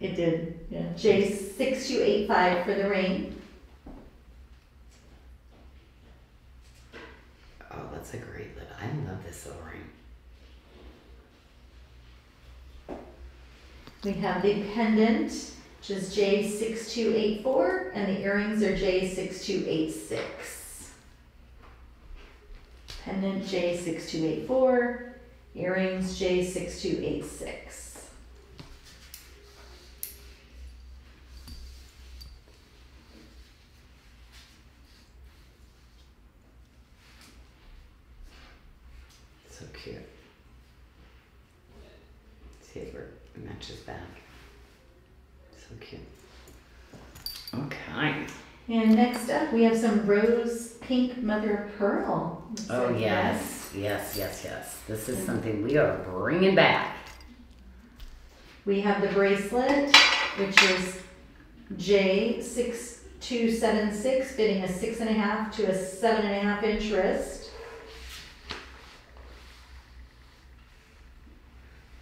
It did, yeah. J six two eight five for the ring. oh, that's a great little. I love this little ring. We have the pendant, which is J six two eight four, and the earrings are J six two eight six. Pendant J six two eight four, earrings J six two eight six. So cute. See where it matches back. So cute. Okay. And next up, we have some rose pink mother of pearl. Oh like yes, yes, yes, yes. This is something we are bringing back. We have the bracelet, which is J six two seven six, fitting a six and a half to a seven and a half inch wrist.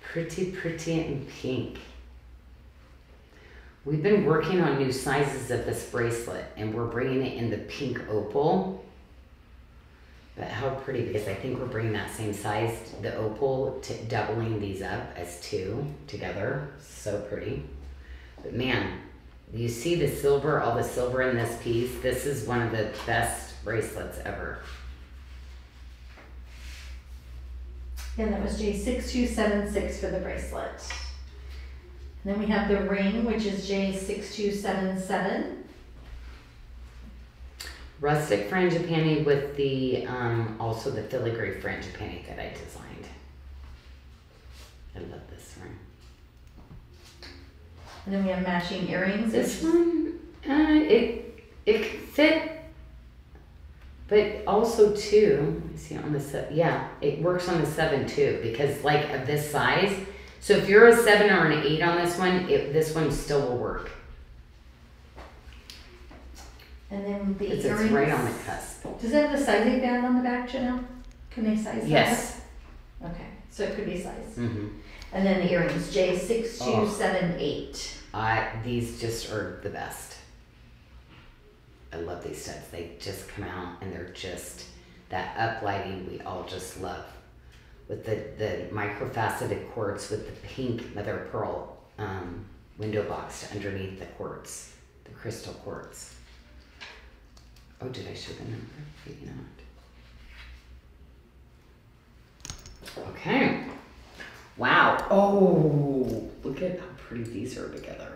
Pretty, pretty and pink. We've been working on new sizes of this bracelet and we're bringing it in the pink opal. But how pretty, because I think we're bringing that same size, the opal, to doubling these up as two together. So pretty. But man, you see the silver, all the silver in this piece. This is one of the best bracelets ever. And that was J six two seven six for the bracelet. Then we have the ring, which is J six two seven seven. Rustic frangipani with the, um, also the filigree frangipani that I designed. I love this ring. And then we have matching earrings. This one, uh, it, it could fit, but also too, let me see on the se- yeah, it works on the seven too, because like of this size. So if you're a seven or an eight on this one, it, this one still will work. And then the It's, earrings. it's right on the cusp. Does it have the sizing band on the back, Janyl? Can they size that? Yes. Okay, so it could be sized. Mm-hmm. And then the earrings, J six two seven eight. I these just are the best. I love these studs. They just come out and they're just that uplighting we all just love. With the the microfaceted quartz with the pink mother pearl um, window box underneath the quartz, the crystal quartz. Oh, did I show the number? Maybe not. Okay. Wow. Oh, look at how pretty these are together.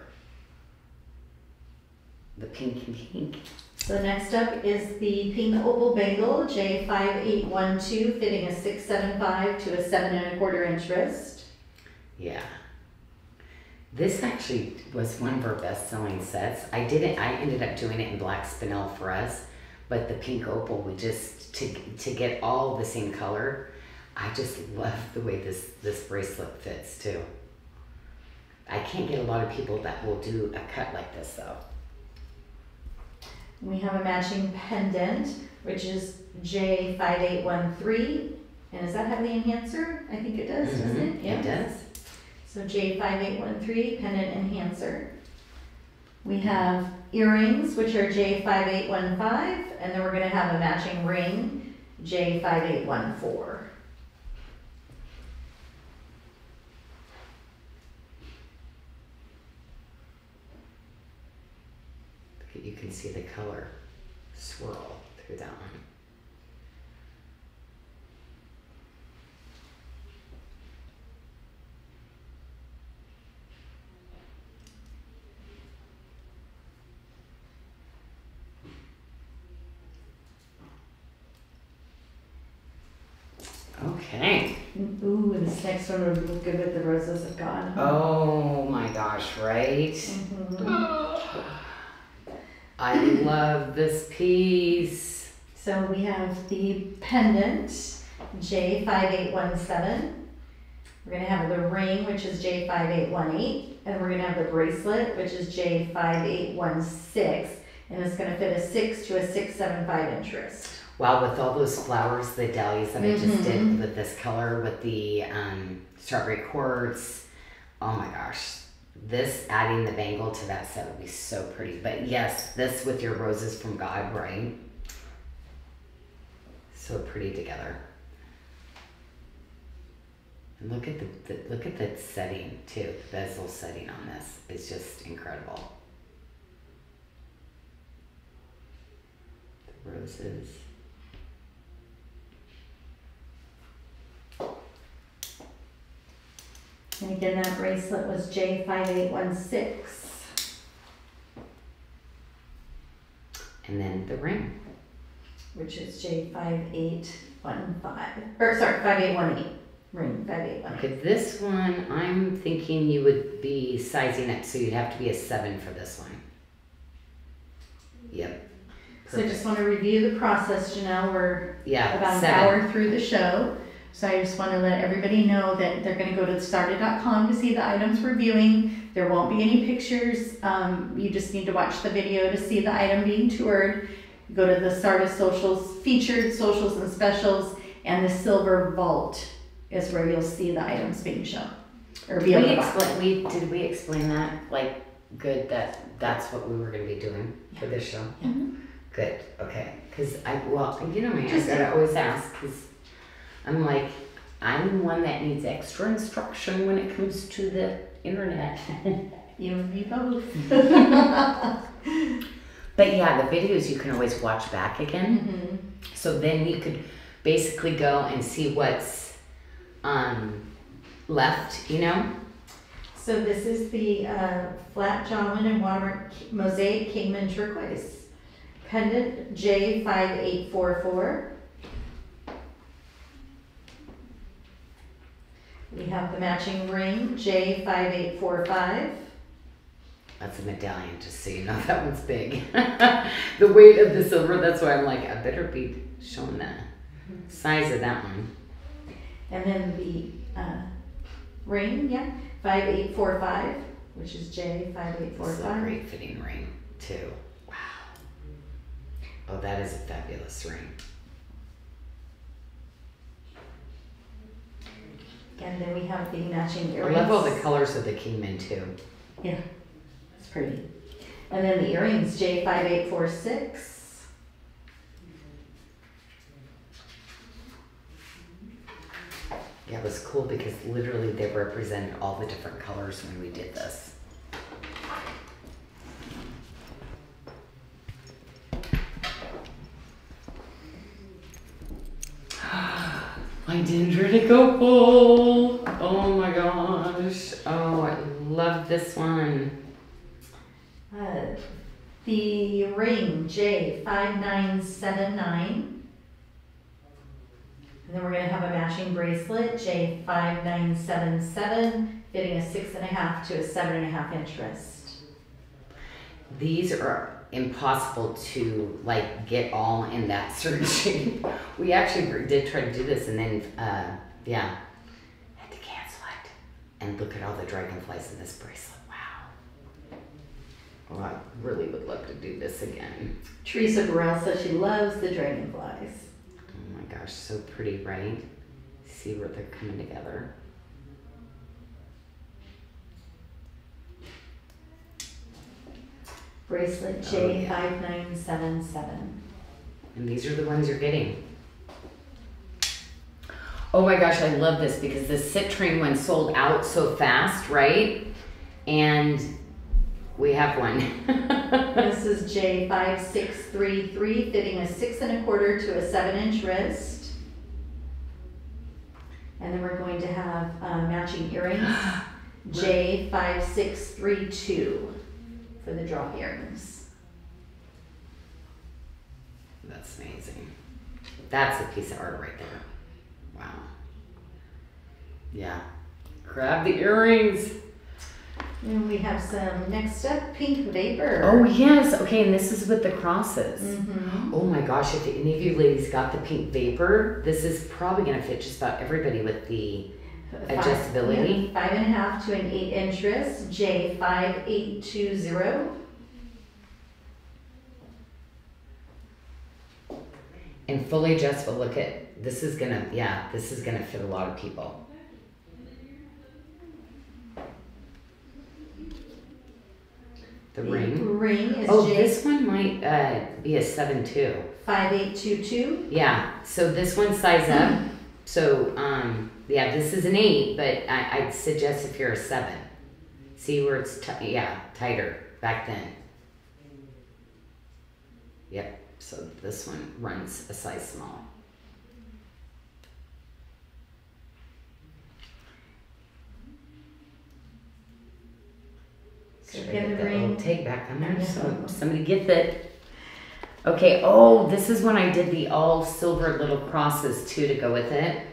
The pink and pink. So next up is the pink opal bangle, J five eight one two, fitting a six seven five to a seven and a quarter inch wrist. Yeah. This actually was one of our best-selling sets. I didn't. I ended up doing it in black spinel for us, but the pink opal we just to to get all the same color. I just love the way this this bracelet fits too. I can't get a lot of people that will do a cut like this though. We have a matching pendant, which is J5813. And does that have the enhancer? I think it does, doesn't it? Mhm, It does. So J5813, pendant enhancer. We have earrings, which are J5815, and then we're gonna have a matching ring, J5814. You can see the color swirl through that one. Okay. Ooh, this next one would look good with the roses have gone. Oh my gosh, right? Mhm. I love this piece. So we have the pendant, J5817. We're gonna have the ring, which is J5818, and we're gonna have the bracelet, which is J5816. And it's gonna fit a six to a six, seven, five inch wrist. Wow, with all those flowers, the dahlias that I just did with this color, with the um, strawberry quartz. Oh my gosh. This adding the bangle to that set would be so pretty. But yes, this with your roses from God, right? So pretty together. And look at the, the look at the setting too. The bezel setting on this is just incredible. The roses. And again, that bracelet was J5816. And then the ring. which is J five eight one five, or sorry, five eight one eight, ring, five eight one eight. Okay, this one, I'm thinking you would be sizing it, so you'd have to be a seven for this one. Yep. So I just wanna review the process, Janyl, we're Yeah, about an hour through the show. So I just wanna let everybody know that they're gonna go to sarda.com to see the items we're viewing. There won't be any pictures, um, you just need to watch the video to see the item being toured. Go to the Stardust Socials, featured socials and specials, and the Silver Vault is where you'll see the items being shown. Or be Did we to explain, we, did we explain that, like, good, that that's what we were gonna be doing for this show? Mhm. Good, okay, cause I, well, you know me, I gotta always ask, cause I'm like, I'm the one that needs extra instruction when it comes to the internet. you and me both. but yeah, the videos you can always watch back again. Mm-hmm. So then you could basically go and see what's um, left, you know? So this is the uh, flat jawline and watermark mosaic Kingman turquoise pendant J5844. We have the matching ring J five eight four five. That's a medallion, just so you know that one's big. the weight of the silver, that's why I'm like, I better be showing the size of that one. And then the uh, ring, yeah, five eight four five, which is J five eight four This is a great fitting ring, too. Wow. Oh, that is a fabulous ring. And then we have the matching I earrings. love all the colors of the Kingman, too. Yeah, it's pretty. And then the earrings, J five eight four six. Yeah, it was cool because literally they represented all the different colors when we did this. My dendritic opal. Oh my gosh. Oh, I love this one. Uh, the ring, J five nine seven nine. And then we're gonna have a matching bracelet, J five nine seven seven, fitting a six and a half to a seven and a half inch wrist. These are impossible to like get all in that shape. We actually did try to do this and then, uh, yeah, had to cancel it. And look at all the dragonflies in this bracelet. Wow. Oh, I really would love to do this again. Teresa Burrell says she loves the dragonflies. Oh my gosh, so pretty, right? See where they're coming together. bracelet oh, J five nine seven seven. And these are the ones you're getting. Oh my gosh, I love this because the Citrine one sold out so fast, right? And we have one. this is J5633, fitting a six and a quarter to a seven inch wrist. And then we're going to have uh, matching earrings. J5632 for the drop earrings. That's amazing. That's a piece of art right there. Wow. Yeah. Grab the earrings. And we have some, next up, pink vapor. Oh yes. Okay, and this is with the crosses. Mhm. Oh my gosh, if any of you ladies got the pink vapor, this is probably gonna fit just about everybody with the Adjustability? Five and a half to an eight inch wrist, J five eight two zero. and fully adjustable. Look at this is gonna yeah, this is gonna fit a lot of people. The ring. Ring is Oh, J this one might uh, be a seven two. five eight two two. Yeah, so this one size up. So um, yeah, this is an eight, but I, I'd suggest if you're a seven, see where it's t- yeah tighter back then. Yep. So this one runs a size small. So Should get the that ring. tape back on there Yeah. so somebody get it. Okay, oh, this is when I did the all silver little crosses too to go with it.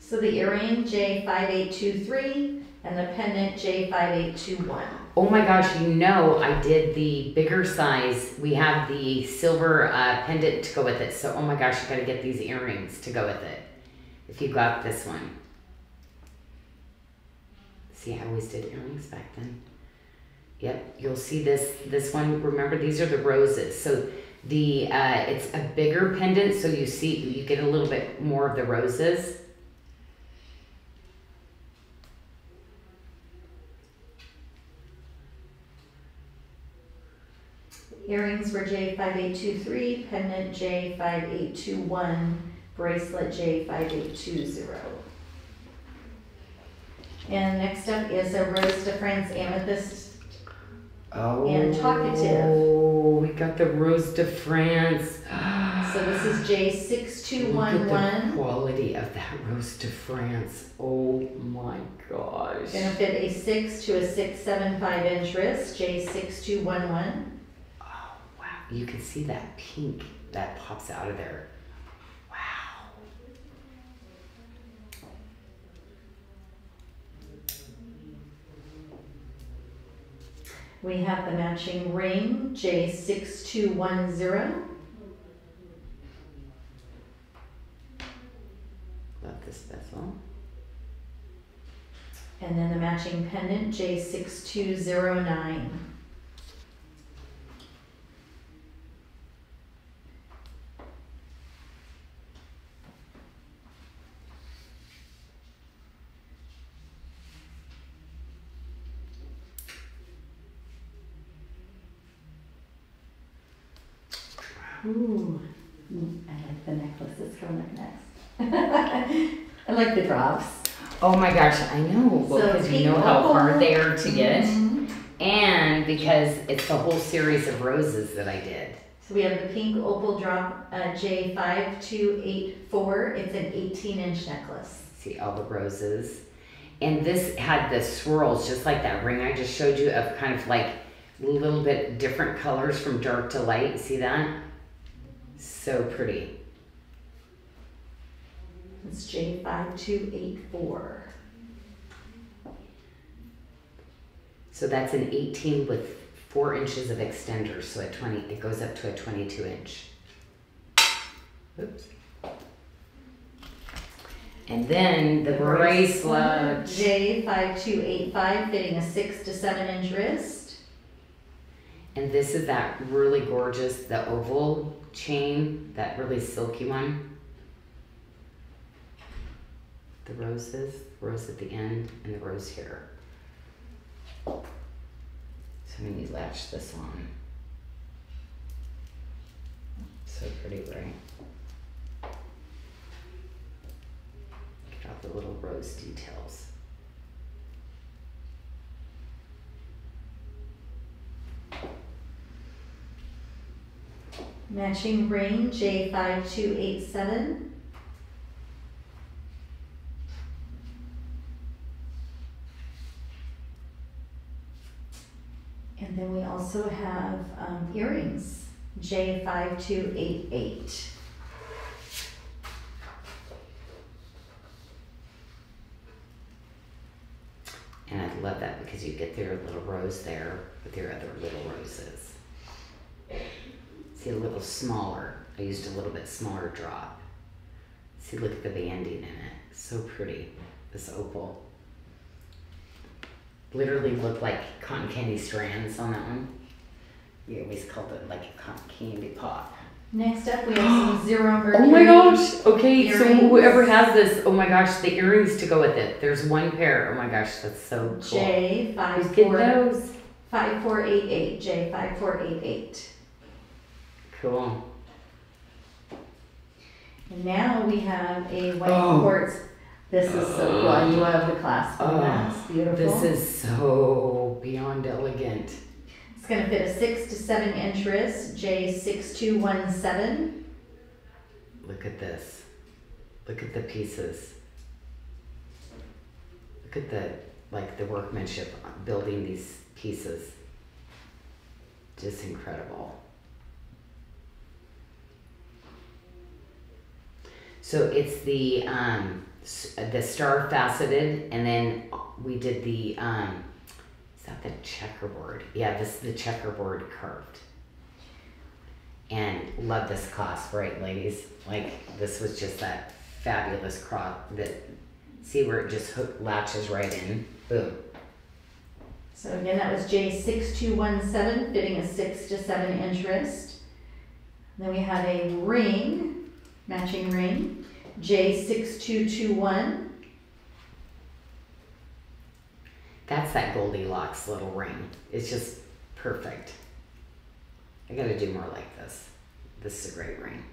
So the earring, J five eight two three, and the pendant, J five eight two one. Oh my gosh, you know I did the bigger size. We have the silver uh, pendant to go with it. So, oh my gosh, you gotta get these earrings to go with it. If you got this one. See, I always did earrings back then. Yep, you'll see this this one. Remember, these are the roses. So the uh, it's a bigger pendant, so you see you get a little bit more of the roses. Earrings were J five eight two three, pendant J five eight two one, bracelet J five eight two zero. And next up is a Rose de France amethyst. Oh, And talkative. Oh, we got the Rose de France. So this is J6211. Look at the quality of that Rose de France. Oh my gosh. Gonna fit a six to a six seven five inch wrist, J six two one one. Oh wow, you can see that pink that pops out of there. We have the matching ring J6210. Love this bezel. And then the matching pendant J6209. I like the drops. Oh my gosh, I know. So because you know how hard they are to get. Mhm. And because it's the whole series of roses that I did. So we have the pink opal drop, uh, J five two eight four. It's an eighteen inch necklace. See all the roses. And this had the swirls, just like that ring I just showed you, of kind of like a little bit different colors from dark to light. See that? So pretty. It's J five two eight four. So that's an 18 with four inches of extender. So at 20, it goes up to a 22 inch. Oops. And then the bracelet. J5285 fitting a 6 to 7 inch wrist. And this is that really gorgeous, the oval chain, that really silky one. The roses, rose at the end, and the rose here. So I'm gonna latch this on. So pretty, right? Get out the little rose details. Matching ring J5287. And then we also have um, earrings J5288. And I love that because you get their little rose there with your other little roses. See a little smaller. I used a little bit smaller drop. See, look at the banding in it. So pretty. This opal. Literally look like cotton candy strands on that one. We always called it like a cotton candy pop. Next up, we have some zero mercury. Oh my gosh. Okay, so whoever has this, oh my gosh, the earrings to go with it. There's one pair. Oh my gosh, that's so cool. Who's getting J5488. those? 5488. J5488. Cool. And now we have a white Oh. quartz. This is so cool. I love the clasp on Oh, that. It's beautiful. This is so beyond elegant. It's gonna fit a six to seven inch wrist, J six two one seven. Look at this. Look at the pieces. Look at the like the workmanship on building these pieces. Just incredible. So it's the um s- the star faceted and then we did the um is that the checkerboard? Yeah, this is the checkerboard curved. And love this clasp, right, ladies? Like this was just that fabulous cross that see where it just hook latches right in. Boom. So again, that was J six two one seven, fitting a six to seven inch wrist. Then we had a ring, matching ring, J6221. That's that Goldilocks little ring. It's just perfect. I gotta do more like this. This is a great ring.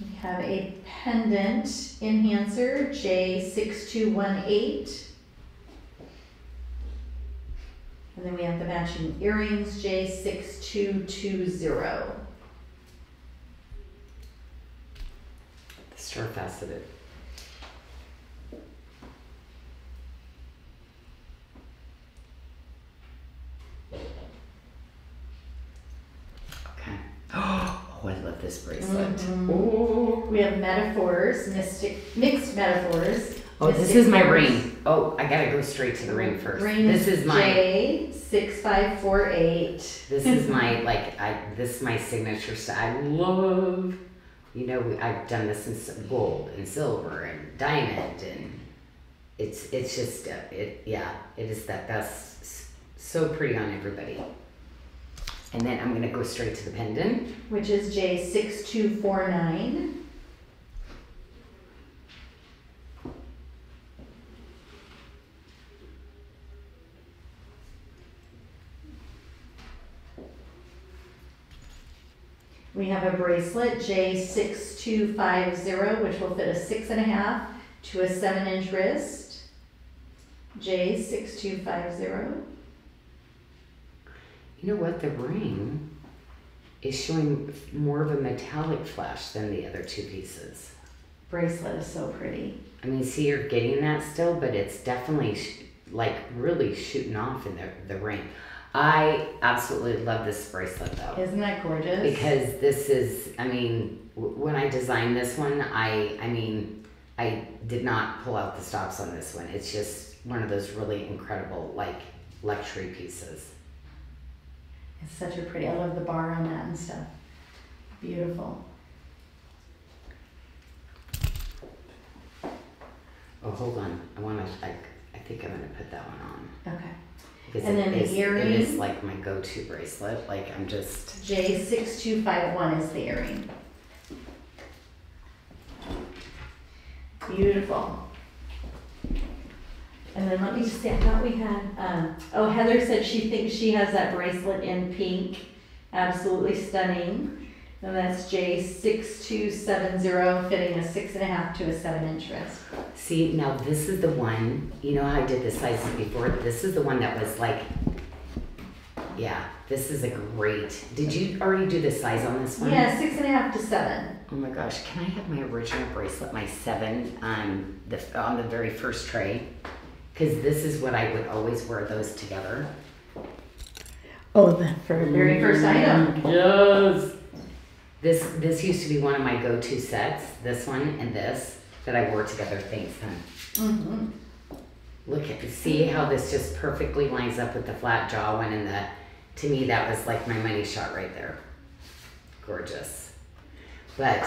We have a pendant enhancer, J6218. And then we have the matching earrings, J6220. Multifaceted. Okay. Oh, I love this bracelet. Mm -hmm. We have metaphors, mystic, mixed metaphors. Oh, this is my ring. Oh, I gotta go straight to the ring first. Ring this is my J six five four eight. This is my like I this is my signature style. I love you know I've done this in gold and silver and diamond and it's it's just uh, it yeah it is that that's so pretty on everybody. And then I'm gonna go straight to the pendant. which is J six two four nine. We have a bracelet, J six two five zero, which will fit a six and a half to a seven inch wrist. J six two five zero. You know what? The ring is showing more of a metallic flash than the other two pieces. Bracelet is so pretty. I mean, see, you're getting that still, but it's definitely like really shooting off in the, the ring. I absolutely love this bracelet though. Isn't that gorgeous? Because this is, I mean, w- when I designed this one, I, I mean, I did not pull out the stops on this one. It's just one of those really incredible, like, luxury pieces. It's such a pretty. I love the bar on that and stuff. Beautiful. Oh, hold on. I want to like. I think I'm gonna put that one on Okay. Because And it then the is- It earring? is like my go-to bracelet. Like I'm just. J six two five one is the earring. Beautiful. And then let me just say, I thought we had, um, oh Heather said she thinks she has that bracelet in pink. Absolutely stunning. And that's J six two seven zero, fitting a six and a half to a seven inch wrist. See now, this is the one. You know how I did the sizes before. This is the one that was like. Yeah, this is a great. Did you already do the size on this one? Yeah, six and a half to seven. Oh my gosh, can I have my original bracelet, my seven, um, the, on the very first tray? Because this is what I would always wear those together. Oh, the very first item. Yes. This this used to be one of my go-to sets. This one and this that I wore together. Thanks, hun. Mm-hmm. Look at see how this just perfectly lines up with the flat jaw one and the. To me, that was like my money shot right there. Gorgeous. But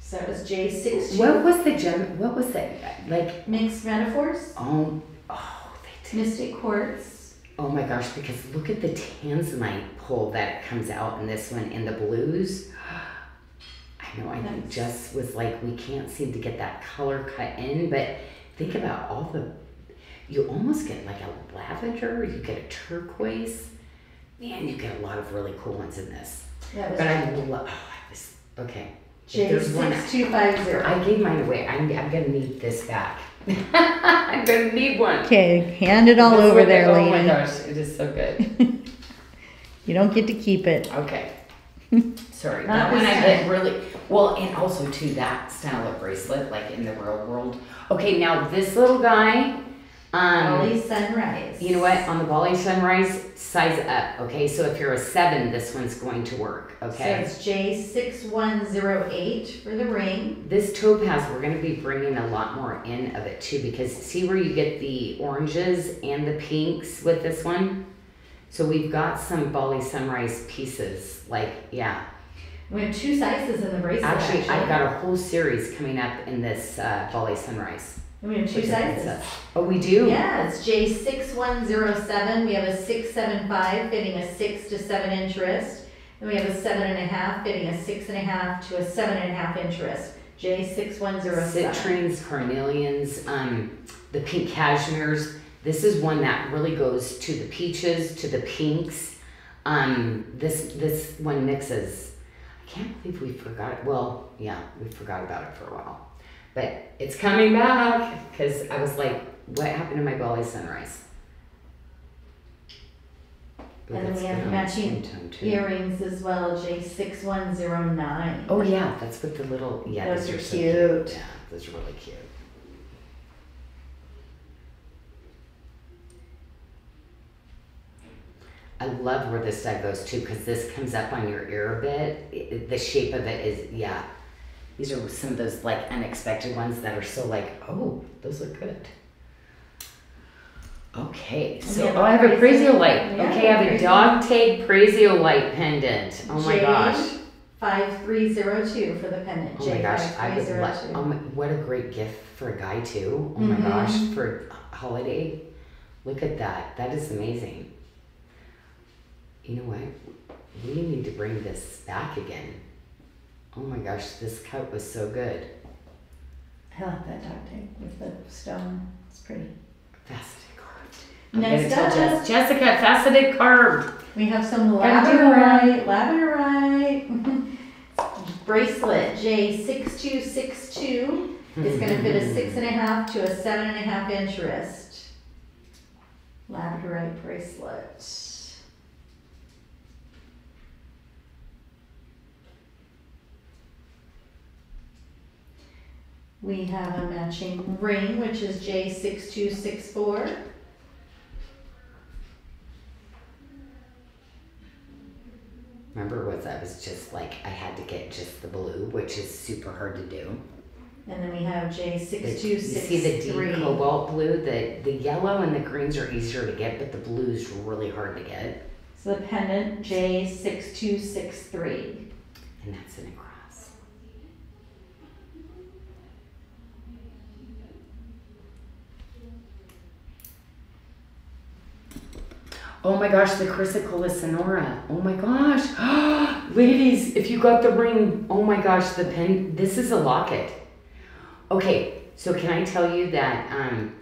So it was J six what was the gem? What was it like? Mixed metaphors, Oh, oh, they did. mystic quartz. Oh my gosh, because look at the tanzanite pull that comes out in this one in the blues. I know, I think Nice. Jess was like, we can't seem to get that color cut in, but think about all the, you almost get like a lavender, you get a turquoise. Man, you get a lot of really cool ones in this. That was But I love, oh, I was, okay. If J there's one- six two five zero. I gave mine away. I'm, I'm gonna need this back. I'm gonna need one. Okay, hand it all This over one- there, Oh my gosh, it is so good. You don't get to keep it. Okay. Sorry, that one I time. did really well, and also too that style of bracelet, like in the real world. Okay, now this little guy, um, Bali sunrise. you know what? On the Bali Sunrise, size up. Okay, so if you're a seven, this one's going to work. Okay. So it's J six one zero eight for the ring. This topaz, we're gonna be bringing a lot more in of it too, because see where you get the oranges and the pinks with this one? So we've got some Bali Sunrise pieces, like, yeah. We have two sizes in the bracelet. Actually, Actually, I've got a whole series coming up in this uh, Bali Sunrise. We have two sizes. Oh, we do? Yeah, it's J six one zero seven. We have a six seven five fitting a six to seven inch wrist. And we have a seven and a half fitting a six and a half to a seven and a half inch wrist. J six one zero seven. Citrines, carnelians, um, the pink cashmeres. This is one that really goes to the peaches, to the pinks. Um, this this one mixes. I can't believe we forgot it. Well, yeah, we forgot about it for a while, but it's coming back because I was like, what happened to my Bali Sunrise? Ooh, And then we have matching skin tone, too. Earrings as well, J six one zero nine. Oh yeah, that's with the little yeah. Those are so cute. Yeah, those are really cute. I love where this side goes too because this comes up on your ear a bit. It- the shape of it is yeah. These are some of those like unexpected ones that are so like oh those look good. Okay, so have oh, I have a Prezio yeah, Okay, I have a dog tag prasiolite pendant. Oh my J gosh. Five three zero two for the pendant. Oh my gosh, I would love. Oh my, what a great gift for a guy too. Oh my Mhm. gosh, for holiday. Look at that. That is amazing. You know what? We need to bring this back again. Oh my gosh, this cut was so good. I like that dog tag with the stone. It's pretty. Faceted carved. I'm Next gonna up, Jess, Jessica, faceted carved. we have some Gotta do it labradorite, labradorite bracelet. J six two six two is going to fit a six and a half to a seven and a half inch wrist. Labradorite bracelet. We have a matching ring, which is J six two six four. Remember what that was just like I had to get just the blue, which is super hard to do. And then we have J6263. You see the deep cobalt blue, the, the yellow and the greens are easier to get, but the blue's really hard to get. So the pendant J six two six three. And that's an a cross. Oh my gosh, the Chrysocolla Sonora. Oh my gosh. Ladies, if you got the ring, oh my gosh, the pen, this is a locket. Okay, so can I tell you that, um,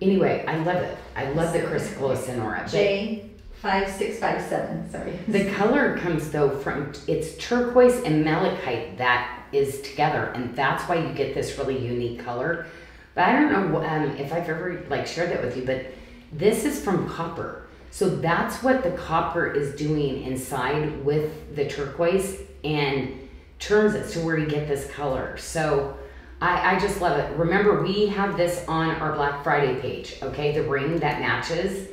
anyway, I love it. I love the Chrysocolla Sonora. J five six five seven, sorry. the color comes though from it's turquoise and malachite that is together, and that's why you get this really unique color. But I don't know um, if I've ever like shared that with you, but this is from copper. So that's what the copper is doing inside with the turquoise and turns it to where you get this color. So I, I just love it. Remember, we have this on our Black Friday page, okay? The ring that matches.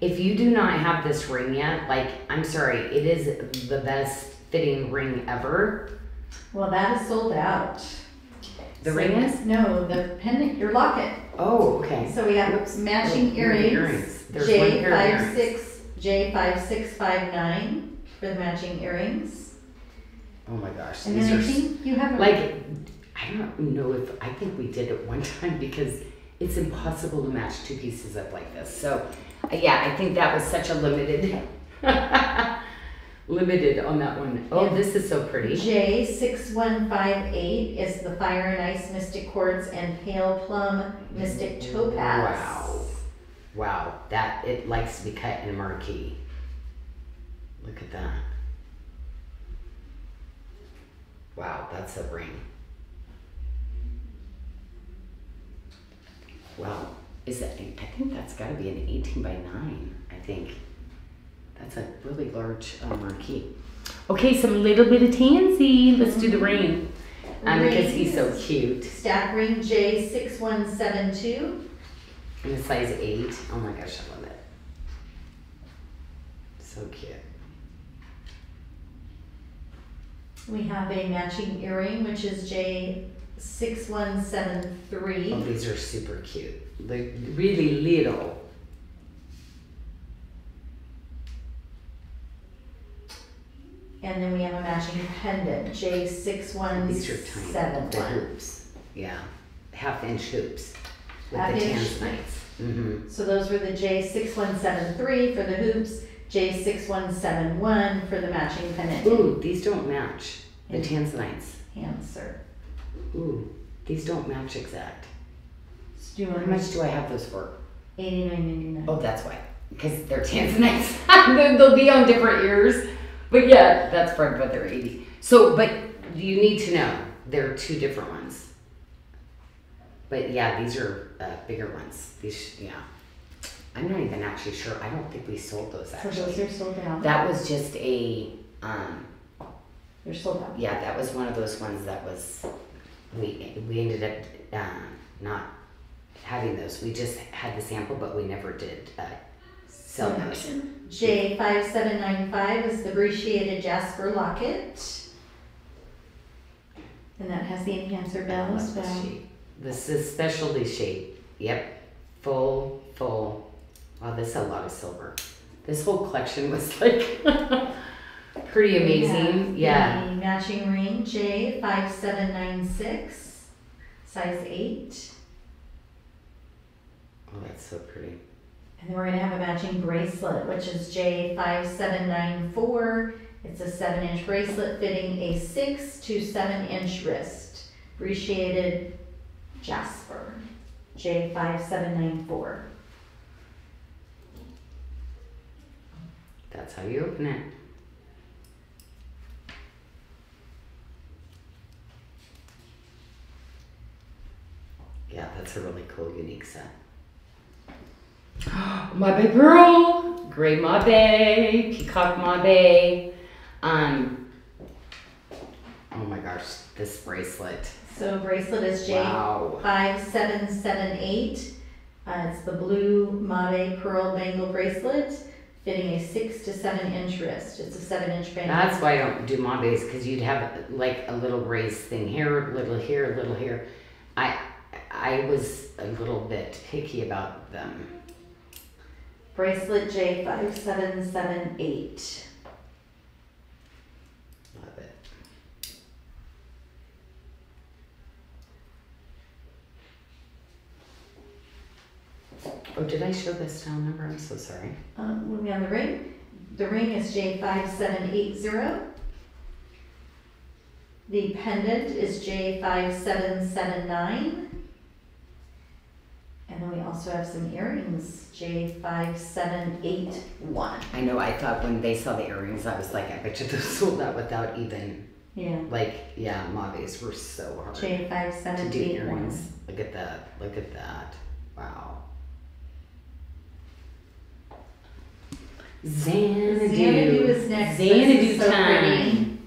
If you do not have this ring yet, like, I'm sorry, it is the best fitting ring ever. Well, that is sold out. The So- ring is? No, the pendant, your locket. Oh, okay. So we have matching earrings. earrings. There's one J pair of five earrings. six, J five six five nine for the matching earrings. Oh my gosh. And These then are I think you have a. like, I don't know if, I think we did it one time because it's impossible to match two pieces up like this. So, uh, yeah, I think that was such a limited, limited on that one. Oh, Yeah. this is so pretty. J six one five eight is the Fire and Ice Mystic Quartz and Pale Plum Mystic Topaz. Wow. Wow, that it likes to be cut in marquee. Look at that. Wow, that's a ring. Wow, is that? I think that's got to be an eighteen by nine. I think that's a really large uh, marquee. Okay, some little bit of tansy. Let's do the ring. Um, because he's so cute. Stack ring J6172. And a size eight. Oh my gosh, I love it. So cute. We have a matching earring, which is J six one seven three. Oh, these are super cute. Like really little. And then we have a matching pendant, J six one These are tiny. The hoops. Yeah. Half inch hoops with the tanzanites. Mm-hmm. So those were the J six one seven three for the hoops, J six one seven one for the matching pendant. Ooh, these don't match. The tanzanites. Answer. Ooh, these don't match exact. Let's do How much do I have those for? Eighty nine ninety nine. Oh, that's why. Because they're tanzanites. They'll be on different ears. But yeah, that's probably what they're 80. So, but you need to know there are two different ones. But yeah, these are uh, bigger ones. These, yeah. I'm not even actually sure. I don't think we sold those actually. So those are sold out. That was just a, um, They're sold out. yeah, that was one of those ones that was, we, we ended up uh, not having those. We just had the sample, but we never did uh, sell those. J five seven nine five is the Brecciated Jasper Locket. And that has the enhancer I bell love as this well. shape. This is specialty shape. Yep. Full, full. Wow, this is a lot of silver. This whole collection was like pretty amazing. Yeah. Matching ring, J five seven nine six, size eight. Oh, that's so pretty. And then we're gonna have a matching bracelet, which is J five seven nine four. It's a seven inch bracelet fitting a six to seven inch wrist. Brecciated Jasper, J five seven nine four. That's how you open it. Yeah, that's a really cool, unique set. Mabe Pearl, Gray Mabe, Peacock Mabe. Um, oh my gosh, this bracelet. So bracelet is J Wow. five seven seven eight. Uh, it's the blue Mabe pearl bangle bracelet, fitting a six to seven inch wrist. It's a seven inch band. That's why I don't do Mondays because you'd have like a little raised thing here, little here, little here. I I was a little bit picky about them. Bracelet J five seven seven eight. Love it. Oh, did I show this down number? I'm so sorry. Um, moving on the ring. The ring is J five seven eight zero. The pendant is J five seven seven nine. And then we also have some earrings, J five seven eight one. I know. I thought when they saw the earrings, I was like, I bet you they sold that without even Yeah, like, yeah, Maves were so hard J five to do eight one. earrings. Look at that. Look at that. Wow. Xanadu. Xanadu is next. This is so time. pretty.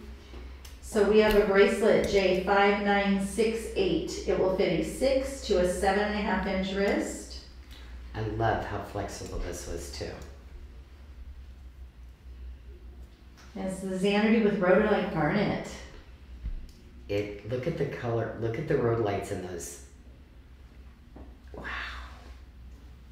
So we have a bracelet J five nine six eight. It will fit a six to a seven and a half inch wrist. I love how flexible this was too. It's the Xanadu with rhodolite garnet. It look at the color. Look at the rhodolites in those. Wow.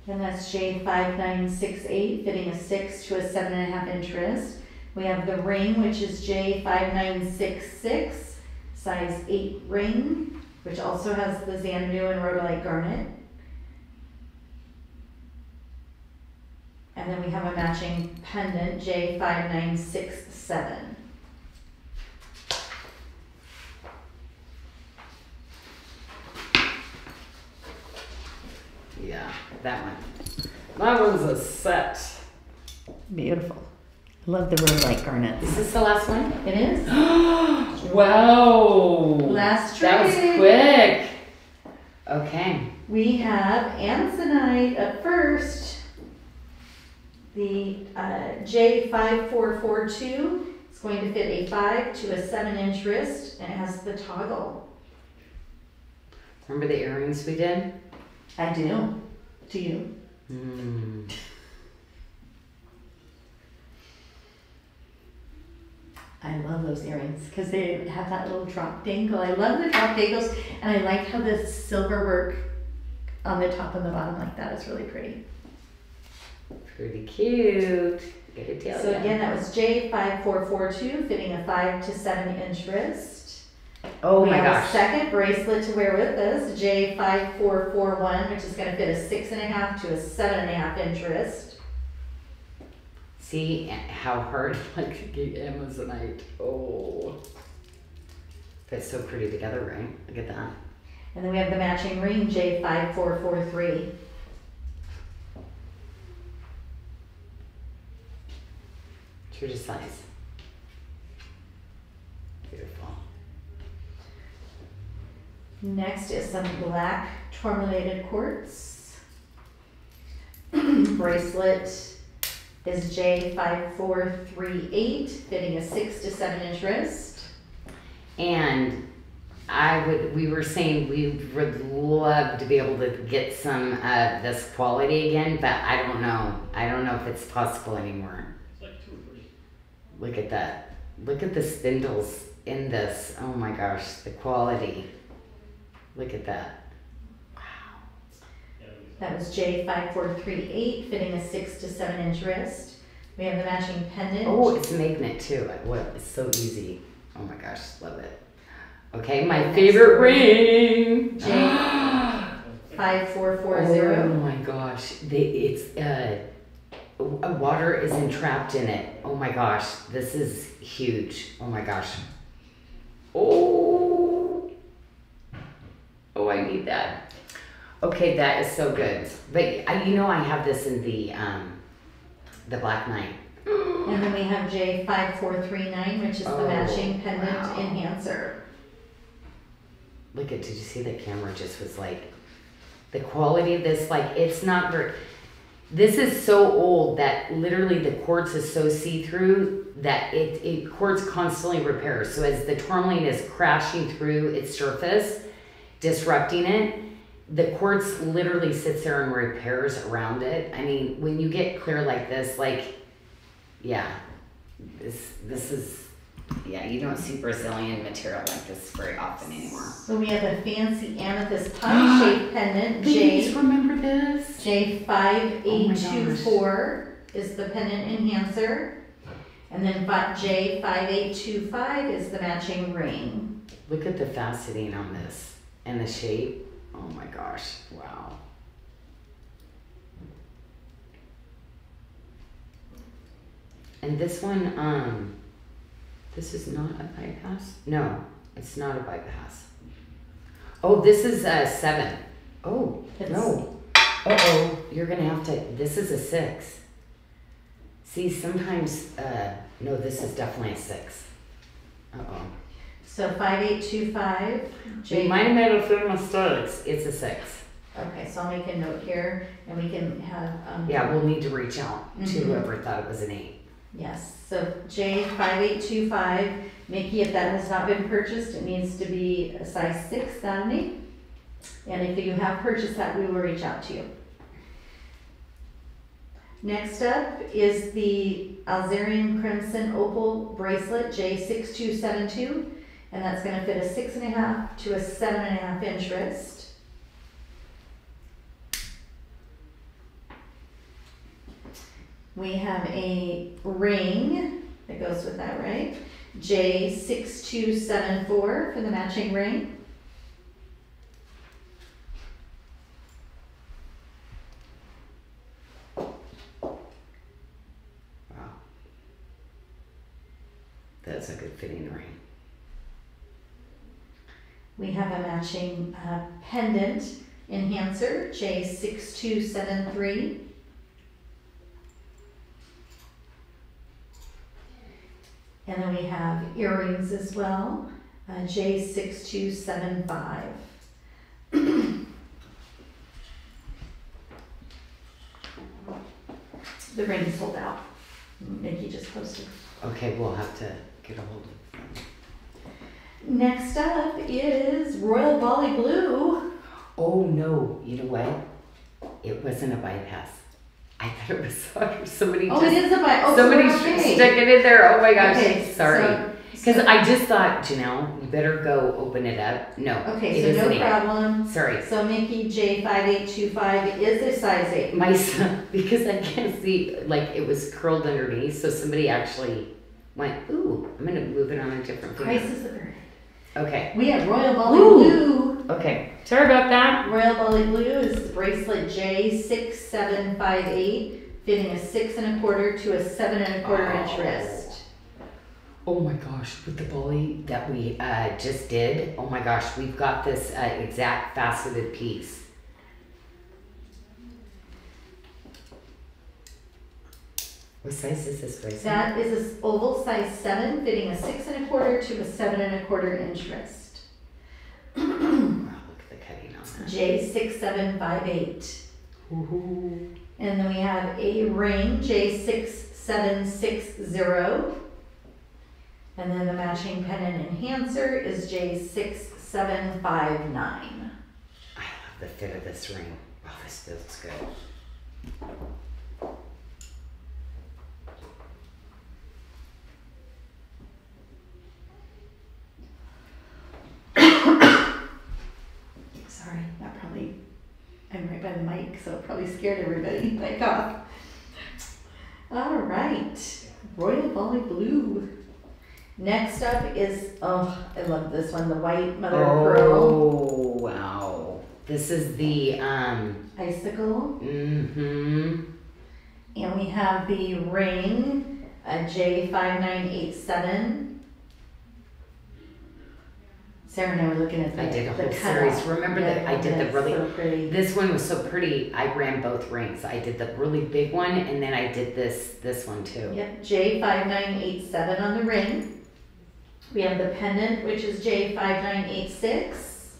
And that's J five nine six eight, fitting a six to a seven and a half inch wrist. We have the ring, which is J five nine six six, size eight ring, which also has the Xanadu and rhodolite garnet. And then we have a matching pendant, J five nine six seven. Yeah, that one. That one's a set. Beautiful. I love the rhodolite garnets. Is this the last one? It is. wow. Last That was quick. Okay. We have Amazonite up first. The uh, J5442 is going to fit a 5 to a 7 inch wrist and it has the toggle. Remember the earrings we did? I do. Do you? Hmm. I love those earrings because they have that little drop dangle. I love the drop dangles and I like how the silver work on the top and the bottom like that is really pretty. Pretty cute. Gotta tell So again, that was J5442 fitting a 5 to 7 inch wrist. Oh we my have gosh. a second bracelet to wear with this, J5441, which is going to fit a six and a half to a seven and a half inch wrist. See how hard like Amazonite. Oh. Fits so pretty together, right? Look at that. And then we have the matching ring, J5443. True to size. Beautiful. Next is some black tourmalated quartz. Bracelet is J5438, fitting a six to seven inch wrist. And I would, we were saying we would love to be able to get some of this quality again, but I don't know. I don't know if it's possible anymore. It's like two or three. Look at that. Look at the spindles in this. Oh my gosh, the quality. Look at that. Yeah, we- That was J5438, fitting a six to seven inch wrist. We have the matching pendant. Oh, it's a magnet too. What? It's so easy. Oh my gosh, love it. Okay, my Next favorite ring. ring. J- Oh my gosh, they, it's uh, water is entrapped in it. Oh my gosh, this is huge. Oh my gosh. Oh. Oh, I need that. Okay, that is so good. But I, you know, I have this in the um, the Black Knight. And then we have J5439, which is the Oh, matching pendant wow. enhancer. Look at, did you see the camera just was like, the quality of this, like, it's not very, this is so old that literally the quartz is so see-through that it, it quartz constantly repairs. So as the tourmaline is crashing through its surface, disrupting it, the quartz literally sits there and repairs around it. I mean, when you get clear like this, like, Yeah. This this is yeah, you don't see Brazilian material like this very often anymore. So we have a fancy amethyst shaped pendant, Please J, remember this. J five eight two four my eight two four is the pendant enhancer. And then J five eight two five is the matching ring. Look at the faceting on this and the shape. Oh my gosh. Wow. And this one, um, this is not a bypass? No, it's not a bypass. Oh, this is a seven. Oh, It's- no. Uh-oh, you're gonna have to, this is a six. See, sometimes, uh, no, this is definitely a six. Uh-oh. So five eight two five. J- My metal thermostatic, it's a six. Okay, so I'll make a note here, and we can have. Um, Yeah, we'll need to reach out to Mhm. whoever thought it was an eight. Yes. So J five eight two five. Mickey, if that has not been purchased, it needs to be a size six, not an eight. And if you have purchased that, we will reach out to you. Next up is the Alzerian Crimson Opal Bracelet J6272. And that's gonna fit a six and a half to a seven and a half inch wrist. We have a ring that goes with that, right? J six two seven four for the matching ring. Wow. That's a good fitting ring. We have a matching uh, pendant enhancer, J six two seven three. And then we have earrings as well, uh, J six two seven five. The ring sold out. Nikki just posted. Okay, we'll have to get a hold of. Next up is Royal Bali Blue. Oh no, you know what? It wasn't a bypass. I thought it was. Somebody Oh, just it is a bi- oh, somebody okay. stuck it in there. Oh my gosh, Okay, sorry. so- Because I just thought, Janyl, you better go open it up. No, Okay, so no eight. problem. Sorry, So Mickey J five eight two five is a size eight. my son, because I can't see, like it was curled underneath, so somebody actually went, "Ooh, I'm gonna move it on a different Price finger." is the bird. Okay, We have Royal Bali. Blue. okay. Sorry about that. Royal Bali Blue is bracelet J six seven five eight, fitting a six and a quarter to a seven and a quarter inch Oh. wrist. Oh my gosh, with the bully that we uh, just did, oh my gosh, we've got this uh, exact faceted piece. What size is this bracelet? That is a s- oval size seven, fitting a six and a quarter to a seven and a quarter inch wrist. Wow, look at the cutting on that. J six seven five eight. Ooh. And then we have a ring, J six seven six zero. And then the matching pendant enhancer is J six seven five nine. I love the fit of this ring. Wow, this feels good. so probably scared everybody like God. All right, Royal Bali Blue. Next up is, oh, I love this one, the white mother oh, pearl. Oh, wow. This is the um, icicle. Mm-hmm. And we have the ring, a J5987. Sarah and I were looking at the I did a whole series. Remember yeah, that I did the really so pretty. This one was so pretty. I ran both rings. I did the really big one and then I did this this one too. Yep, J five nine eight seven on the ring. We have the pendant, which is J five nine eight six.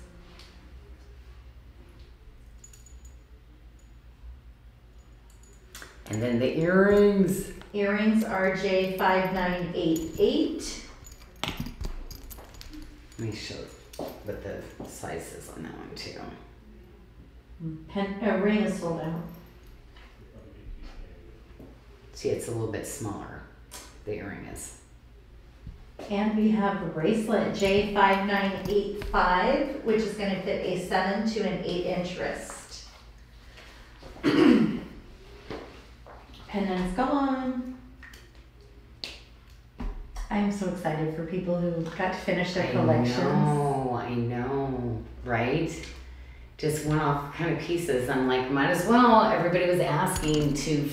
And then the earrings. Earrings are J5988. Let me show what the size is on that one too. Pen, uh, ring is sold out. See, it's a little bit smaller. the earring is. And we have the bracelet J5985, which is going to fit a 7 to an 8 inch wrist. Pendant's gone. I'm so excited for people who got to finish their collections. I know, I know, right? Just went off kind of pieces. I'm like, might as well. Everybody was asking to,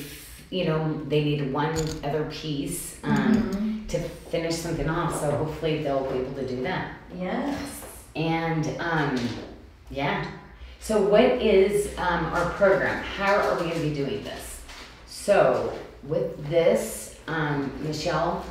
you know, they need one other piece um, Mhm. to finish something off. So hopefully they'll be able to do that. Yes. And um, yeah. So what is um, our program? How are we going to be doing this? So with this, um, Michelle,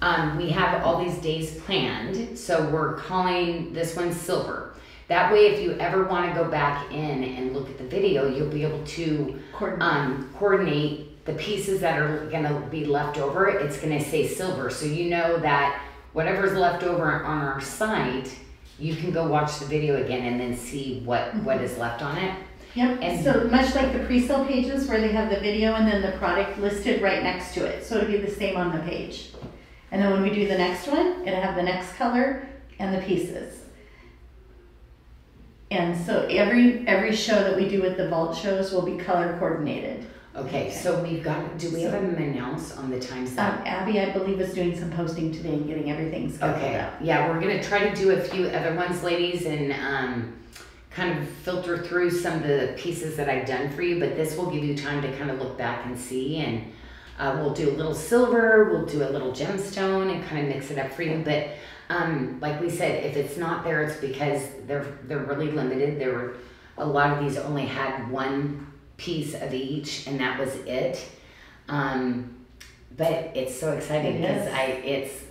um, we have all these days planned. So we're calling this one silver. That way, if you ever want to go back in and look at the video, you'll be able to Coordinate. um, coordinate the pieces that are gonna be left over. It's gonna say silver, so you know that whatever's left over on our site, you can go watch the video again and then see what what is left on it. Yep, And- so much like the pre-sale pages where they have the video and then the product listed right next to it, so it'll be the same on the page. And then when we do the next one, it'll have the next color and the pieces. And so every, every show that we do with the vault shows will be color coordinated. Okay, so we've got. Do we have them announced on the times Um. Abby, I believe, is doing some posting today and getting everything scheduled Okay, out. yeah, we're gonna try to do a few other ones, ladies, and um, kind of filter through some of the pieces that I've done for you. But this will give you time to kind of look back and see, and uh, we'll do a little silver, we'll do a little gemstone, and kind of mix it up for you. But um, like we said, if it's not there, it's because they're they're really limited. There were a lot of these only had one piece of each, and that was it. Um, but it's so exciting because. I it's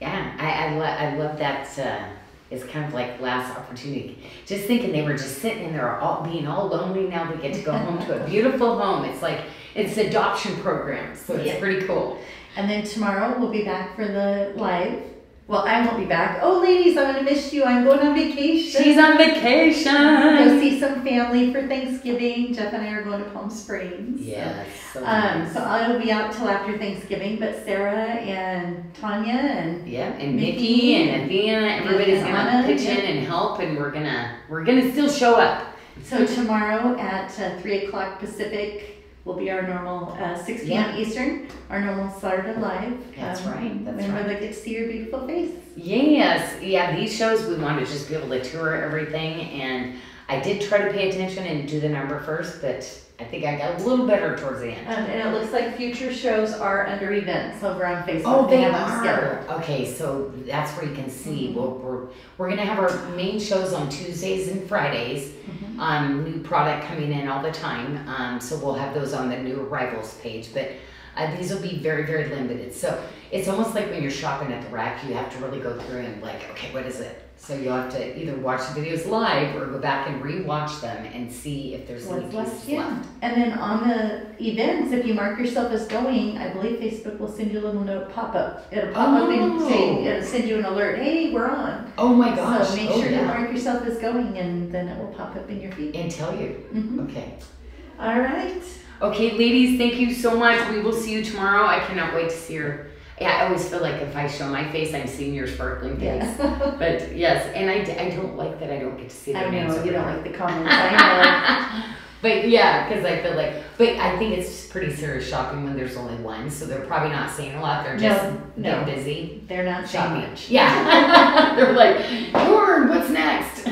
yeah I I, lo- I love that. Uh, it's kind of like last opportunity. Just thinking they were just sitting in there all being all lonely. Now they get to go home to a beautiful home. It's like it's adoption program, so it's Yeah. pretty cool. And then tomorrow we'll be back for the live. Well, I won't be back. Oh, ladies, I'm gonna miss you. I'm going on vacation. She's on vacation. Go see some family for Thanksgiving. Jeff and I are going to Palm Springs. so- Yes. So Um, nice. so I'll be out till after Thanksgiving, but Sarah and Tanya and Yeah, and Mickey Nikki and Athena, everybody's gonna Anna, pitch in and help, and we're gonna we're gonna still show up. so tomorrow at uh, three o'clock Pacific will be our normal uh, six p.m. Eastern, our normal Saturday live. That's right, that's remember right. they get to see your beautiful face. Yes, yeah, these shows we want to just be able to tour everything, and I did try to pay attention and do the number first, but I think I got a little better towards the end. Um, and it looks like future shows are under events over on Facebook. have them scheduled. Okay, so that's where you can see. Mhm. We're, we're, we're gonna have our main shows on Tuesdays and Fridays. Mhm. Um, new product coming in all the time. Um, so we'll have those on the new arrivals page. But uh, these will be very, very limited. So it's almost like when you're shopping at the rack, you have to really go through and like, okay, what is it? So you'll have to either watch the videos live or go back and re-watch them and see if there's any What's pieces left, yeah. left. And then on the events, if you mark yourself as going, I believe Facebook will send you a little note pop up. It'll pop up and say, Oh. it'll send you an alert, hey, we're on. Oh my gosh! So make oh, sure you mark yourself as going and then it will pop up in your feed. and tell you. Mhm. Okay. All right. Okay, ladies, thank you so much. We will see you tomorrow. I cannot wait to see your. Yeah, I always feel like if I show my face, I'm seeing your sparkling face. Yeah. But yes, and I, I don't like that I don't get to see I know, you don't like the comments, I but yeah, because I feel like, but I think it's pretty serious shopping when there's only one, so they're probably not saying a lot. They're just no. getting busy. They're not shopping. much. Yeah, they're like, Jordan, what's next?